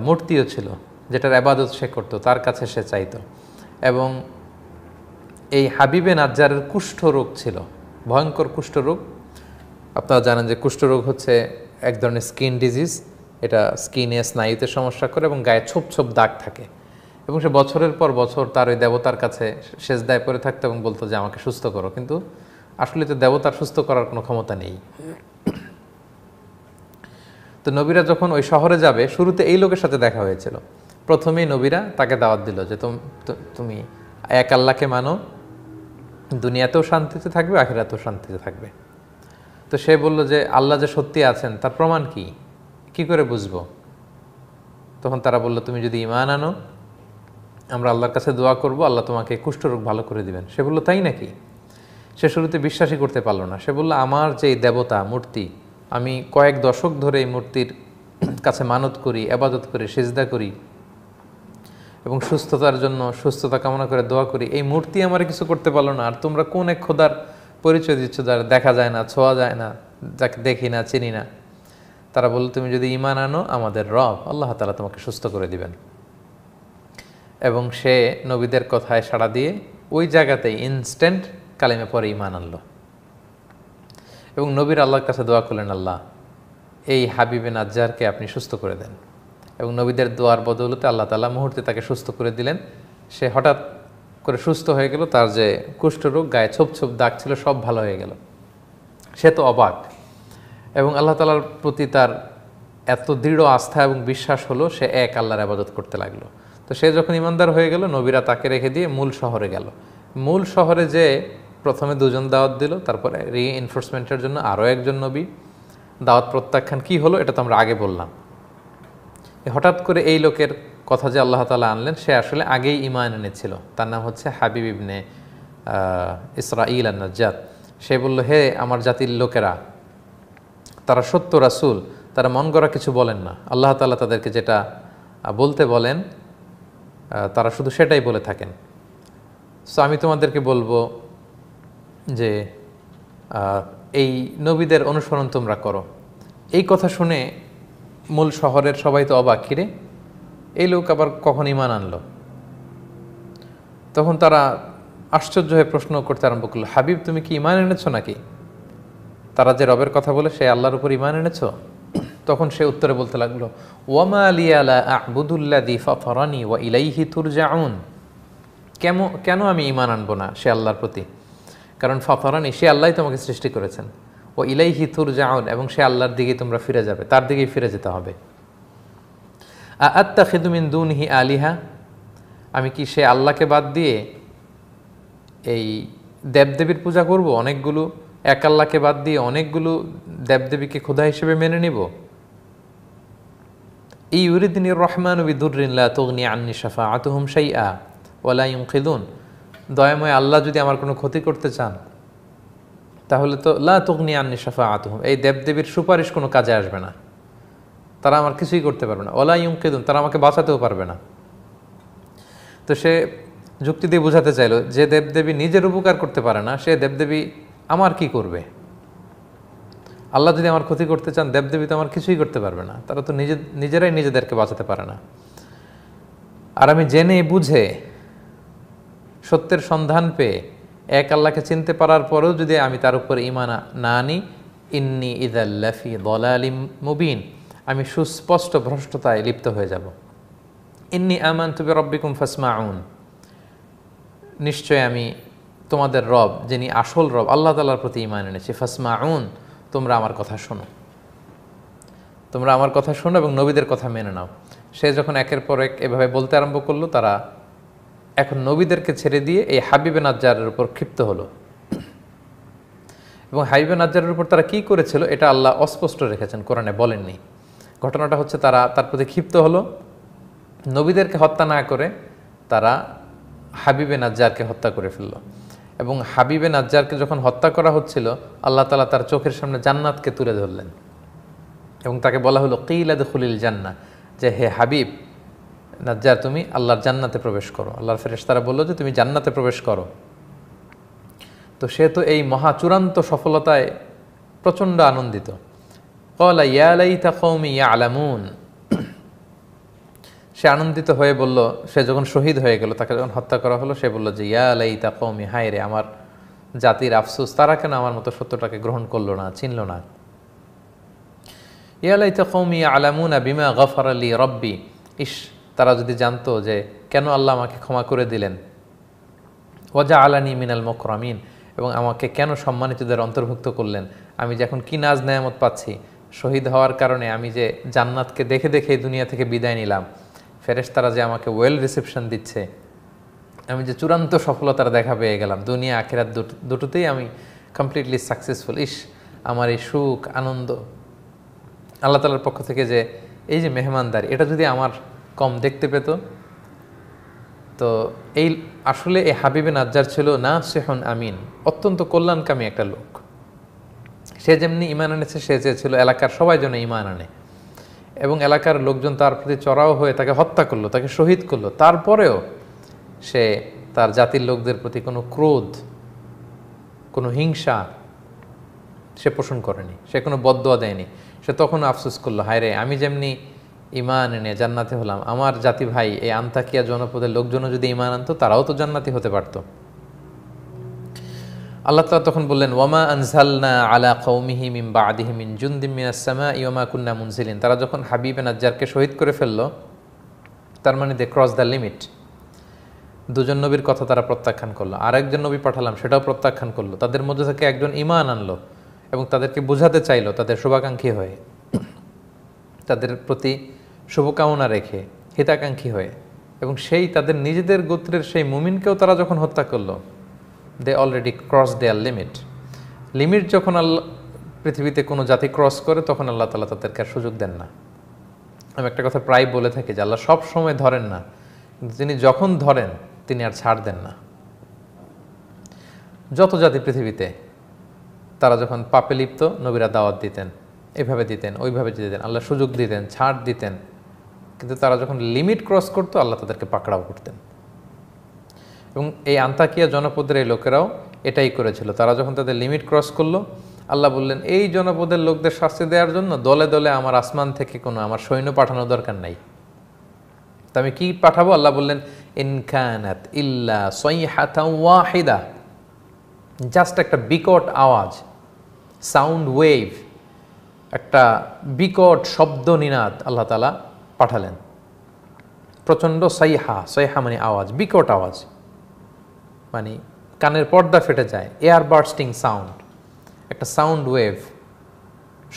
মূর্তিও ছিল, যেটার আবাদত সে করতো, তার কাছে সে চাইতো। এবং এই হাবিবে নাজ্জারের কুষ্ঠরোগ ছিল, ভয়ঙ্কর কুষ্ঠরোগ। আপনারা জানেন যে কুষ্ঠরোগ হচ্ছে এক ধরনের স্কিন ডিজিজ এটা স্কিনে, স্নায়ুতে সমস্যা করে এবং গায়ে ছোপ ছোপ দাগ থাকে। এবং সে বছরের পর বছর তার ওই দেবতার কাছে শেষ দায় পরে থাকতো এবং বলতো যে, আমাকে সুস্থ করো। কিন্তু আসলে তো দেবতার সুস্থ করার কোনো ক্ষমতা নেই। তো নবীরা যখন ওই শহরে যাবে, শুরুতে এই লোকের সাথে দেখা হয়েছিল। প্রথমেই নবীরা তাকে দাওয়াত দিল যে তুমি এক আল্লাহকে মানো, দুনিয়াতেও শান্তিতে থাকবে, আখিরাতেও শান্তিতে থাকবে। তো সে বলল যে, আল্লাহ যে সত্যি আছেন, তার প্রমাণ কি? কি করে বুঝব? তখন তারা বলল, তুমি যদি ইমান আনো, আমরা আল্লাহর কাছে দোয়া করব, আল্লাহ তোমাকে কুষ্ঠরোগ ভালো করে দিবেন। সে বলল, তাই নাকি? সে শুরুতে বিশ্বাসই করতে পারল না। সে বলল, আমার যে দেবতা, মূর্তি, আমি কয়েক দশক ধরে এই মূর্তির কাছে মানত করি আবাদত করি, সেজদা করি এবং সুস্থতার জন্য সুস্থতা কামনা করে দোয়া করি। এই মূর্তি আমার কিছু করতে পারল না। আর তোমরা কোন এক খোদার পরিচয় দিচ্ছ যার দেখা যায় না, ছোঁয়া যায় না, যাকে দেখি না, চিনি না? তারা বলল, তুমি যদি ইমান আনো, আমাদের রব, আল্লাহ তালা তোমাকে সুস্থ করে দিবেন। এবং সে নবীদের কথায় সাড়া দিয়ে ওই জায়গাতেই ইনস্ট্যান্ট কালেমে পরে ইমান আনলো। এবং নবীর আল্লাহর কাছে দোয়া করলেন, আল্লাহ, এই হাবিবে নাজ্জারকে আপনি সুস্থ করে দেন। এবং নবীদের দোয়ার বদৌলতে আল্লাহ তালা মুহূর্তে তাকে সুস্থ করে দিলেন। সে হঠাৎ করে সুস্থ হয়ে গেল, তার যে কুষ্ঠরোগ, গায়ে ছোপ ছোপ দাগ ছিল, সব ভালো হয়ে গেল। সে তো অবাক। এবং আল্লাহ তালার প্রতি তার এত দৃঢ় আস্থা এবং বিশ্বাস হলো, সে এক আল্লাহর আবাদত করতে লাগল। তো সে যখন ইমানদার হয়ে গেল, নবীরা তাকে রেখে দিয়ে মূল শহরে গেল। মূল শহরে যে প্রথমে দুজন দাওয়াত দিল, তারপরে রি এনফোর্সমেন্টের জন্য আরও একজন নবী। দাওয়াত প্রত্যাখ্যান কি হলো, এটা তো আমরা আগে বললাম। হঠাৎ করে এই লোকের কথা যে আল্লাহ তালা আনলেন, সে আসলে আগেই ইমান এনেছিল। তার নাম হচ্ছে হাবিব ইবনে ইসরা ইল সে বলল, হে আমার জাতির লোকেরা তারা সত্য রাসুল, তারা মন গড়া কিছু বলেন না। আল্লাহ তালা তাদেরকে যেটা বলতে বলেন তারা শুধু সেটাই বলে থাকেন। সো আমি তোমাদেরকে বলব যে এই নবীদের অনুসরণ তোমরা করো। এই কথা শুনে মূল শহরের সবাই তো অবাক কিরে এই লোক আবার কখন ইমান আনলো? তখন তারা আশ্চর্য হয়ে প্রশ্ন করতে আরম্ভ করল, হাবিব, তুমি কি ইমান এনেছো নাকি? তারা যে রবের কথা বলে সে আল্লাহর উপর ইমান এনেছ? তখন সে উত্তরে বলতে লাগল, ওয়ামা আলী আলা ফরানি ওয়া ইলাইহি তুরজাউন। কেন কেন আমি ইমান আনব না সে আল্লাহর প্রতি? কারণ ফফরানি সে আল্লাহ তোমাকে সৃষ্টি করেছেন। ও ইলাইহি তুর জাউন এবং সে আল্লাহর দিকেই তোমরা ফিরে যাবে, তার দিকেই ফিরে যেতে হবে। আত্মা খেদুমিন দুন হি আলিহা? আমি কি সে আল্লাহকে বাদ দিয়ে এই দেবদেবীর পূজা করব? অনেকগুলো এক আল্লাহকে বাদ দিয়ে অনেকগুলো দেবদেবীকে খোদা হিসেবে মেনে নিব? এই ইউরিদিন রহমান বিদুরিল্লা তগ্নি আন্নি সাফা আতহুম সাই আ ওলা ইউম দয়াময় আল্লাহ যদি আমার কোনো ক্ষতি করতে চান, তাহলে তো লা তগ্নি আন্নি সাফা আতহুম এই দেবদেবীর সুপারিশ কোনো কাজে আসবে না। তারা আমার কিছুই করতে পারবে না। ওলা কেদুন তারা আমাকে বাঁচাতেও পারবে না। তো সে যুক্তি দিয়ে বোঝাতে চাইলো, যে দেবদেবী নিজের উপকার করতে পারে না, সে দেবদেবী আমার কি করবে? আল্লাহ যদি আমার ক্ষতি করতে চান, দেবদেবী তো আমার কিছুই করতে পারবে না। তারা তো নিজে, নিজেরাই নিজেদেরকে বাঁচাতে পারে না। আর আমি জেনে বুঝে সত্যের সন্ধান পেয়ে এক আল্লাহকে চিনতে পারার পরেও যদি আমি তার উপর ইমানা না আনি, ইন্নি ইদাল্লাফি দলালিম মুবিন। আমি সুস্পষ্ট ভ্রষ্টতায় লিপ্ত হয়ে যাব। ইন্নি আমান তুবে রব্বিকুম ফাসমাউন। নিশ্চয় আমি তোমাদের রব, যিনি আসল রব, আল্লাহ তালার প্রতি ইমান এনেছি। ফাসমাউন, তোমরা আমার কথা শোনো। তোমরা আমার কথা শোনো এবং নবীদের কথা মেনে নাও। সে যখন একের পর এক এভাবে বলতে আরম্ভ করল, তারা এখন নবীদেরকে ছেড়ে দিয়ে এই হাবিবে নাজ্জারের উপর ক্ষিপ্ত হলো। এবং হাবিবে নাজ্জারের উপর তারা কি করেছিল, এটা আল্লাহ অস্পষ্ট রেখেছেন, কোরআনে বলেননি। ঘটনাটা হচ্ছে, তারা তার প্রতি ক্ষিপ্ত হলো। নবীদেরকে হত্যা না করে তারা হাবিবে নাজ্জারকে হত্যা করে ফেলল। এবং হাবিবে নাজ্জারকে যখন হত্যা করা হচ্ছিল, আল্লাহ তালা তার চোখের সামনে জান্নাতকে তুলে ধরলেন। এবং তাকে বলা হলো কিলাদ খুলিল জান্না যে, হে হাবিব, নাজ্জার, তুমি আল্লাহর জান্নাতে প্রবেশ করো। আল্লাহর ফেরেশতারা বলল যে, তুমি জান্নাতে প্রবেশ করো। তো সে তো এই মহা চূড়ান্ত সফলতায় প্রচণ্ড আনন্দিত। কলা ইয়ালাইতা কৌমি ইয়া আলামুন সে আনন্দিত হয়ে বলল, সে যখন শহীদ হয়ে গেল, তাকে যখন হত্যা করা হলো, সে বলল যে, ইয়া আলাই তা কৌমি হায় রে, আমার জাতির আফসুস, তারা কেন আমার মতো সত্যটাকে গ্রহণ করল না, চিনল না? ইয়া আলাই ইয়ালাইতা কৌমি আলামুনা বিমা গফর আলী রব্বি। ইস, তারা যদি জানতো যে, কেন আল্লাহ আমাকে ক্ষমা করে দিলেন? ওজা আলানি মিনাল মকরামিন। এবং আমাকে কেন সম্মানিতদের অন্তর্ভুক্ত করলেন? আমি যখন কি নাজ নেয়ামত পাচ্ছি? শহীদ হওয়ার কারণে আমি যে জান্নাতকে দেখে দেখে দুনিয়া থেকে বিদায় নিলাম। ফেরেশ তারা যে আমাকে ওয়েল রিসেপশন দিচ্ছে, আমি যে চূড়ান্ত সফলতার দেখা পেয়ে গেলাম, দুনিয়া, আখেরাত দুটোতেই আমি কমপ্লিটলি সাকসেসফুল ইস, আমার এই সুখ, আনন্দ। আল্লাহ তালার পক্ষ থেকে যে এই যে মেহমানদারি, এটা যদি আমার কম দেখতে পেত, তো এই আসলে এই হাবিবে নাজ্জার ছিল না সেহন আমিন, অত্যন্ত কল্যাণকামী একটা লোক। সে যেমনি ইমান আনেছে সে চেয়েছিল এলাকার সবাই যেন ইমান আনে। এবং এলাকার লোকজন তার প্রতি চড়াও হয়ে তাকে হত্যা করল, তাকে শহীদ করল। তারপরেও সে তার জাতির লোকদের প্রতি কোনো ক্রোধ, কোনো হিংসা সে পোষণ করেনি, সে কোনো বদোয়া দেয়নি। সে তখন আফসোস করল, হায় রে, আমি যেমনি ইমান এনে জান্নাতে হলাম, আমার জাতি ভাই এই আন্তাকিয়া জনপদের লোকজনও যদি ইমান আনতো, তারাও তো জান্নাতি হতে পারতো। আল্লাহ তালা তখন বললেন, ওয়ামা আনজালনা আলা কৌমিহি মিম বা আদিহি মিন জুন্দিম মিনাসমা ইয়মা কুন্না মুনজিলিন। তারা যখন হাবিব নাজ্জারকে শহীদ করে ফেলল, তার মানে দে ক্রস দ্য লিমিট দুজন নবীর কথা তারা প্রত্যাখ্যান করল। আরেকজন নবী পাঠালাম, সেটাও প্রত্যাখ্যান করল। তাদের মধ্যে থেকে একজন ইমান আনলো এবং তাদেরকে বোঝাতে চাইলো তাদের শুভাকাঙ্ক্ষী হয়ে। তাদের প্রতি শুভকামনা রেখে হিতাকাঙ্ক্ষী হয়ে। এবং সেই তাদের নিজেদের গোত্রের সেই মুমিনকেও তারা যখন হত্যা করল they already cross their limit limit যখন আল্লাহ, পৃথিবীতে কোনো জাতি ক্রস করে, তখন আল্লাহ তালা তাদেরকে আর সুযোগ দেন না। আমি একটা কথা প্রায় বলে থাকি যে আল্লাহ সব সময় ধরেন না। তিনি যখন ধরেন, তিনি আর ছাড় দেন না। যত জাতি পৃথিবীতে, তারা যখন পাপে লিপ্ত, নবীরা দাওয়াত দিতেন, এভাবে দিতেন, ওইভাবে দিতেন, আল্লাহ সুযোগ দিতেন, ছাড় দিতেন। কিন্তু তারা যখন লিমিট ক্রস করতো, আল্লাহ তাদেরকে পাকড়াও করতেন। এবং এই আন্তাকিয়া জনপদের এই লোকেরাও এটাই করেছিল। তারা যখন তাদের লিমিট ক্রস করল, আল্লাহ বললেন, এই জনপদের লোকদের শাস্তি দেওয়ার জন্য দলে দলে আমার আসমান থেকে কোনো, আমার সৈন্য পাঠানোর দরকার নাই। তা আমি কী পাঠাবো? আল্লাহ বললেন ইনকানাত ইল্লা ওয়াহিদা। জাস্ট একটা বিকট আওয়াজ সাউন্ড ওয়েভ একটা বিকট শব্দ নিনাদ আল্লাহ তালা পাঠালেন। প্রচণ্ড সাইহা সৈহা মানে আওয়াজ, বিকট আওয়াজ। মানে কানের পর্দা ফেটে যায় এয়ার বার্স্টিং সাউন্ড একটা সাউন্ড ওয়েভ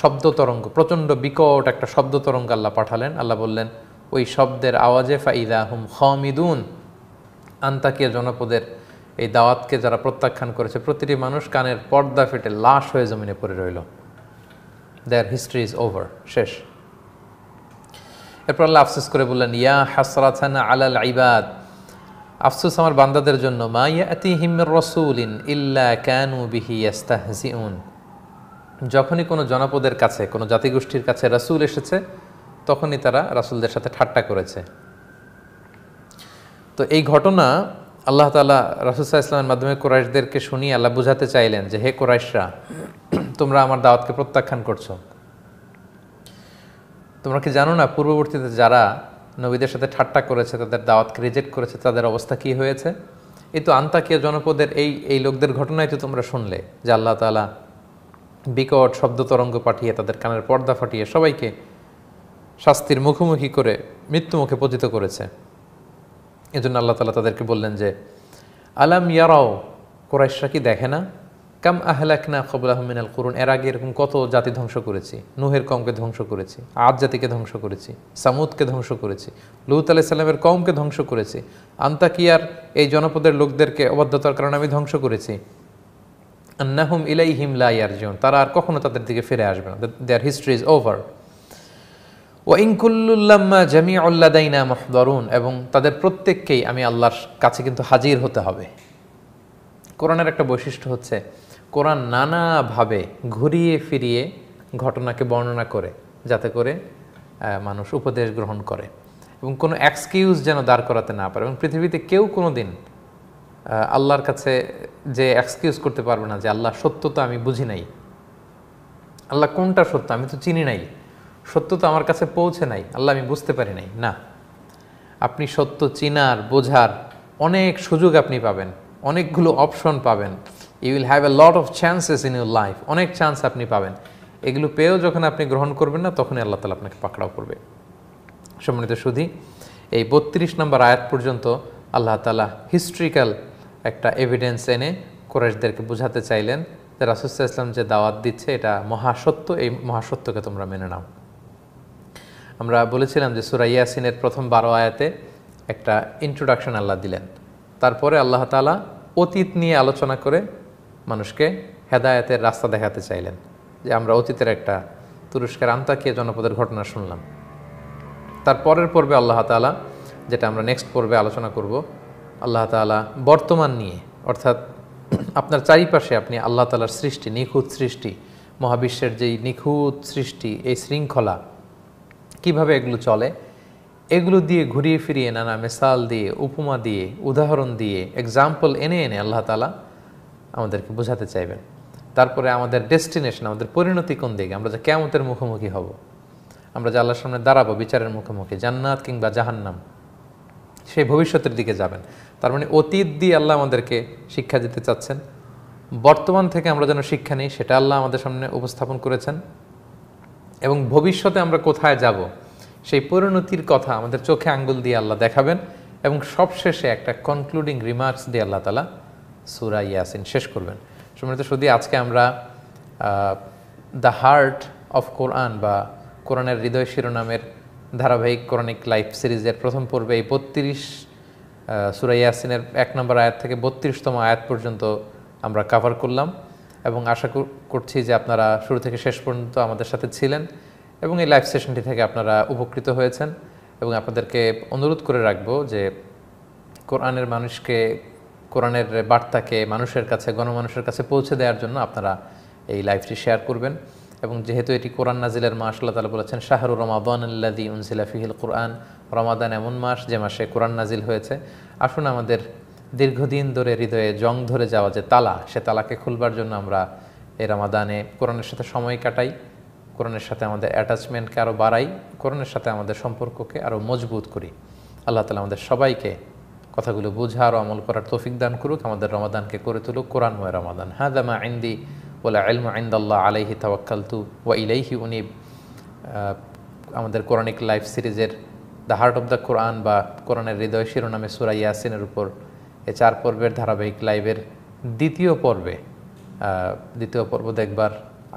শব্দ তরঙ্গ, প্রচণ্ড বিকট একটা শব্দ তরঙ্গ আল্লাহ পাঠালেন। আল্লাহ বললেন, ওই শব্দের আওয়াজে ফাইদা হুম খমিদুন। আন্তাকিয়া জনপদের এই দাওয়াতকে যারা প্রত্যাখ্যান করেছে, প্রতিটি মানুষ কানের পর্দা ফেটে লাশ হয়ে জমিনে পড়ে রইল। দেয়ার হিস্ট্রি ইজ ওভার শেষ। এরপর আল্লাহ আফসোস করে বললেন, ইয়া হাসরাথানা আলাল ইবাদ। আফসোস আমার বান্দাদের জন্য যখনই কোনো জনপদের কাছে, কোনো জাতিগোষ্ঠীর কাছে রাসুল এসেছে, তখনই তারা রাসুলদের সাথে ঠাট্টা করেছে। তো এই ঘটনা আল্লাহ তালা রাসুলসাহ ইসলামের মাধ্যমে কোরাইশদেরকে শুনিয়ে আল্লাহ বুঝাতে চাইলেন যে, হে কোরাইশরা, তোমরা আমার দাওয়াতকে প্রত্যাখ্যান করছ। তোমরা কি জানো না, পূর্ববর্তীতে যারা নবীদের সাথে ঠাট্টা করেছে, তাদের দাওয়াতকে রিজেক্ট করেছে, তাদের অবস্থা কি হয়েছে? এই তো আন্তাকিয়া জনপদের এই এই লোকদের ঘটনায় তো তোমরা শুনলে, যে আল্লাহ তালা বিকট শব্দ তরঙ্গ পাঠিয়ে তাদের কানের পর্দা ফাটিয়ে সবাইকে শাস্তির মুখোমুখি করে মৃত্যুমুখে পতিত করেছে। এজন্য আল্লাহ তালা তাদেরকে বললেন যে, আলাম ইয়ারাও, কোরাইশরা কি দেখে না? কাম আহলাকনা কবুল আহমিনাল করুন, এর আগে এরকম কত জাতি ধ্বংস করেছি? নুহের কমকে ধ্বংস করেছি, আদ জাতিকে ধ্বংস করেছি, সামুদকে ধ্বংস করেছি, লুত আলাহ সাল্লামের কমকে ধ্বংস করেছি, আন্তাকিয়ার এই জনপদের লোকদেরকে অবাধ্যতার কারণে আমি ধ্বংস করেছি। আন্নাহুম ইলাই হিম লাইয়ারজন তারা আর কখনো তাদের দিকে ফিরে আসবে না। দেয়ার হিস্ট্রি ইজ ওভার ও ইনকুল্লুল্লাম্মা জামি আল্লাদাইনা মহদরুন, এবং তাদের প্রত্যেককেই আমি আল্লাহর কাছে কিন্তু হাজির হতে হবে। কোরআনের একটা বৈশিষ্ট্য হচ্ছে কোরআন নানাভাবে ঘুরিয়ে ফিরিয়ে ঘটনাকে বর্ণনা করে, যাতে করে মানুষ উপদেশ গ্রহণ করে এবং কোনো এক্সকিউজ যেন দাঁড় করাতে না পারে এবং পৃথিবীতে কেউ কোনো দিন আল্লাহর কাছে যে এক্সকিউজ করতে পারবে না যে আল্লাহ সত্য তো আমি বুঝি নাই। আল্লাহ কোনটা সত্য? আমি তো চিনি নাই। সত্য তো আমার কাছে পৌঁছে নাই। আল্লাহ আমি বুঝতে পারি নাই। না। আপনি সত্য চিনার, বোঝার অনেক সুযোগ আপনি পাবেন। অনেকগুলো অপশন পাবেন। You will have a lot of chances in your life অনেক চান্স আপনি পাবেন। এগুলো পেয়েও যখন আপনি গ্রহণ করবেন না, তখনই আল্লাহ তালা আপনাকে পাকড়াও করবে। সম্মানিত সুধি, এই বত্রিশ নম্বর আয়াত পর্যন্ত আল্লাহ তালা হিস্ট্রিক্যাল একটা এভিডেন্স এনে কোরেশদেরকে বোঝাতে চাইলেন যে রাসুসাহ ইসলাম যে দাওয়াত দিচ্ছে, এটা মহাসত্য। এই মহাসত্যকে তোমরা মেনে নাও। আমরা বলেছিলাম যে সুরা ইয়াসিনের প্রথম বারো আয়াতে একটা ইন্ট্রোডাকশন আল্লাহ দিলেন। তারপরে আল্লাহ তালা অতীত নিয়ে আলোচনা করে মানুষকে হেদায়তের রাস্তা দেখাতে চাইলেন। যে আমরা অতীতের একটা তুরস্কের আন্তাকিয়া জনপদের ঘটনা শুনলাম। তার পরের পর্বে আল্লাহ তালা যেটা আমরা নেক্সট পর্বে আলোচনা করব, আল্লাহ তালা বর্তমান নিয়ে, অর্থাৎ আপনার চারিপাশে আপনি আল্লাহ তালার সৃষ্টি, নিখুঁত সৃষ্টি, মহাবিশ্বের যেই নিখুঁত সৃষ্টি, এই শৃঙ্খলা, কীভাবে এগুলো চলে, এগুলো দিয়ে ঘুরিয়ে ফিরিয়ে নানা মেসাল দিয়ে, উপমা দিয়ে, উদাহরণ দিয়ে এক্সাম্পল এনে এনে আল্লাহ তালা আমাদেরকে বোঝাতে চাইবেন। তারপরে আমাদের ডেস্টিনেশন, আমাদের পরিণতি কোন দিকে? আমরা যে কেমতের মুখোমুখি হব। আমরা যে আল্লাহর সামনে দাঁড়াবো বিচারের মুখোমুখি, জান্নাত কিংবা জাহান্নাম, সেই ভবিষ্যতের দিকে যাবেন। তার মানে অতীত দিয়ে আল্লাহ আমাদেরকে শিক্ষা দিতে চাচ্ছেন। বর্তমান থেকে আমরা যেন শিক্ষা নিই, সেটা আল্লাহ আমাদের সামনে উপস্থাপন করেছেন। এবং ভবিষ্যতে আমরা কোথায় যাব, সেই পরিণতির কথা আমাদের চোখে আঙ্গুল দিয়ে আল্লাহ দেখাবেন। এবং সবশেষে একটা কনক্লুডিং রিমার্কস দিয়ে আল্লাহ তালা সুরা ইয়াসিন, শেষ করবেন। সম্মানিত শুধু আজকে আমরা দ্য হার্ট অফ কোরআন বা কোরআনের হৃদয় শিরোনামের ধারাবাহিক কোরআনিক লাইফ সিরিজের প্রথম পর্বে এই বত্রিশ সুরা ইয়াসিনের এক নম্বর আয়াত থেকে বত্রিশতম আয়াত পর্যন্ত আমরা কাভার করলাম এবং আশা করছি যে আপনারা শুরু থেকে শেষ পর্যন্ত আমাদের সাথে ছিলেন এবং এই লাইভ সেশনটি থেকে আপনারা উপকৃত হয়েছেন এবং আপনাদেরকে অনুরোধ করে রাখব যে কোরআনের মানুষকে কোরআনের বার্তাকে মানুষের কাছে, গণমানুষের কাছে পৌঁছে দেওয়ার জন্য আপনারা এই লাইভটি শেয়ার করবেন। এবং যেহেতু এটি কোরআন নাজিলের মাস, আল্লাহ তালা বলেছেন, শাহরু রমাদান আল্লাদি উনসিলা ফিহিল কোরআন। রমাদান এমন মাস যে মাসে কোরআন নাজিল হয়েছে। আসুন আমাদের দীর্ঘদিন ধরে হৃদয়ে জং ধরে যাওয়া যে তালা, সে তালাকে খুলবার জন্য আমরা এই রামাদানে কোরআনের সাথে সময় কাটাই, কোরআনের সাথে আমাদের অ্যাটাচমেন্টকে আরও বাড়াই, কোরআনের সাথে আমাদের সম্পর্ককে আরও মজবুত করি। আল্লাহ তালা আমাদের সবাইকে কথাগুলো বোঝা আর আমল করার তৌফিক দান করুক, আমাদের রমাদানকে করে তুলুক, কোরআনময় রমাদান। হ্যাঁ দামা আইন্দি ওলা এলম আইন্দাল্লাহ আলাইহি তাওয়াক্কালতু ওয়া ইলাইহি উনিব। আমাদের কোরআনিক লাইফ সিরিজের the heart of the Quran বা কোরআনের হৃদয় শিরোনামে সুরা ইয়াসিনের উপর এ চার পর্বের ধারাবাহিক লাইভের দ্বিতীয় পর্বে দ্বিতীয় পর্ব দেখবার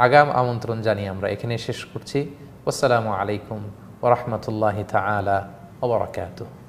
আগাম আমন্ত্রণ জানিয়ে আমরা এখানে শেষ করছি। আসসালামু আলাইকুম ওরহমতুল্লাহি তালা ওবরাকাতুহ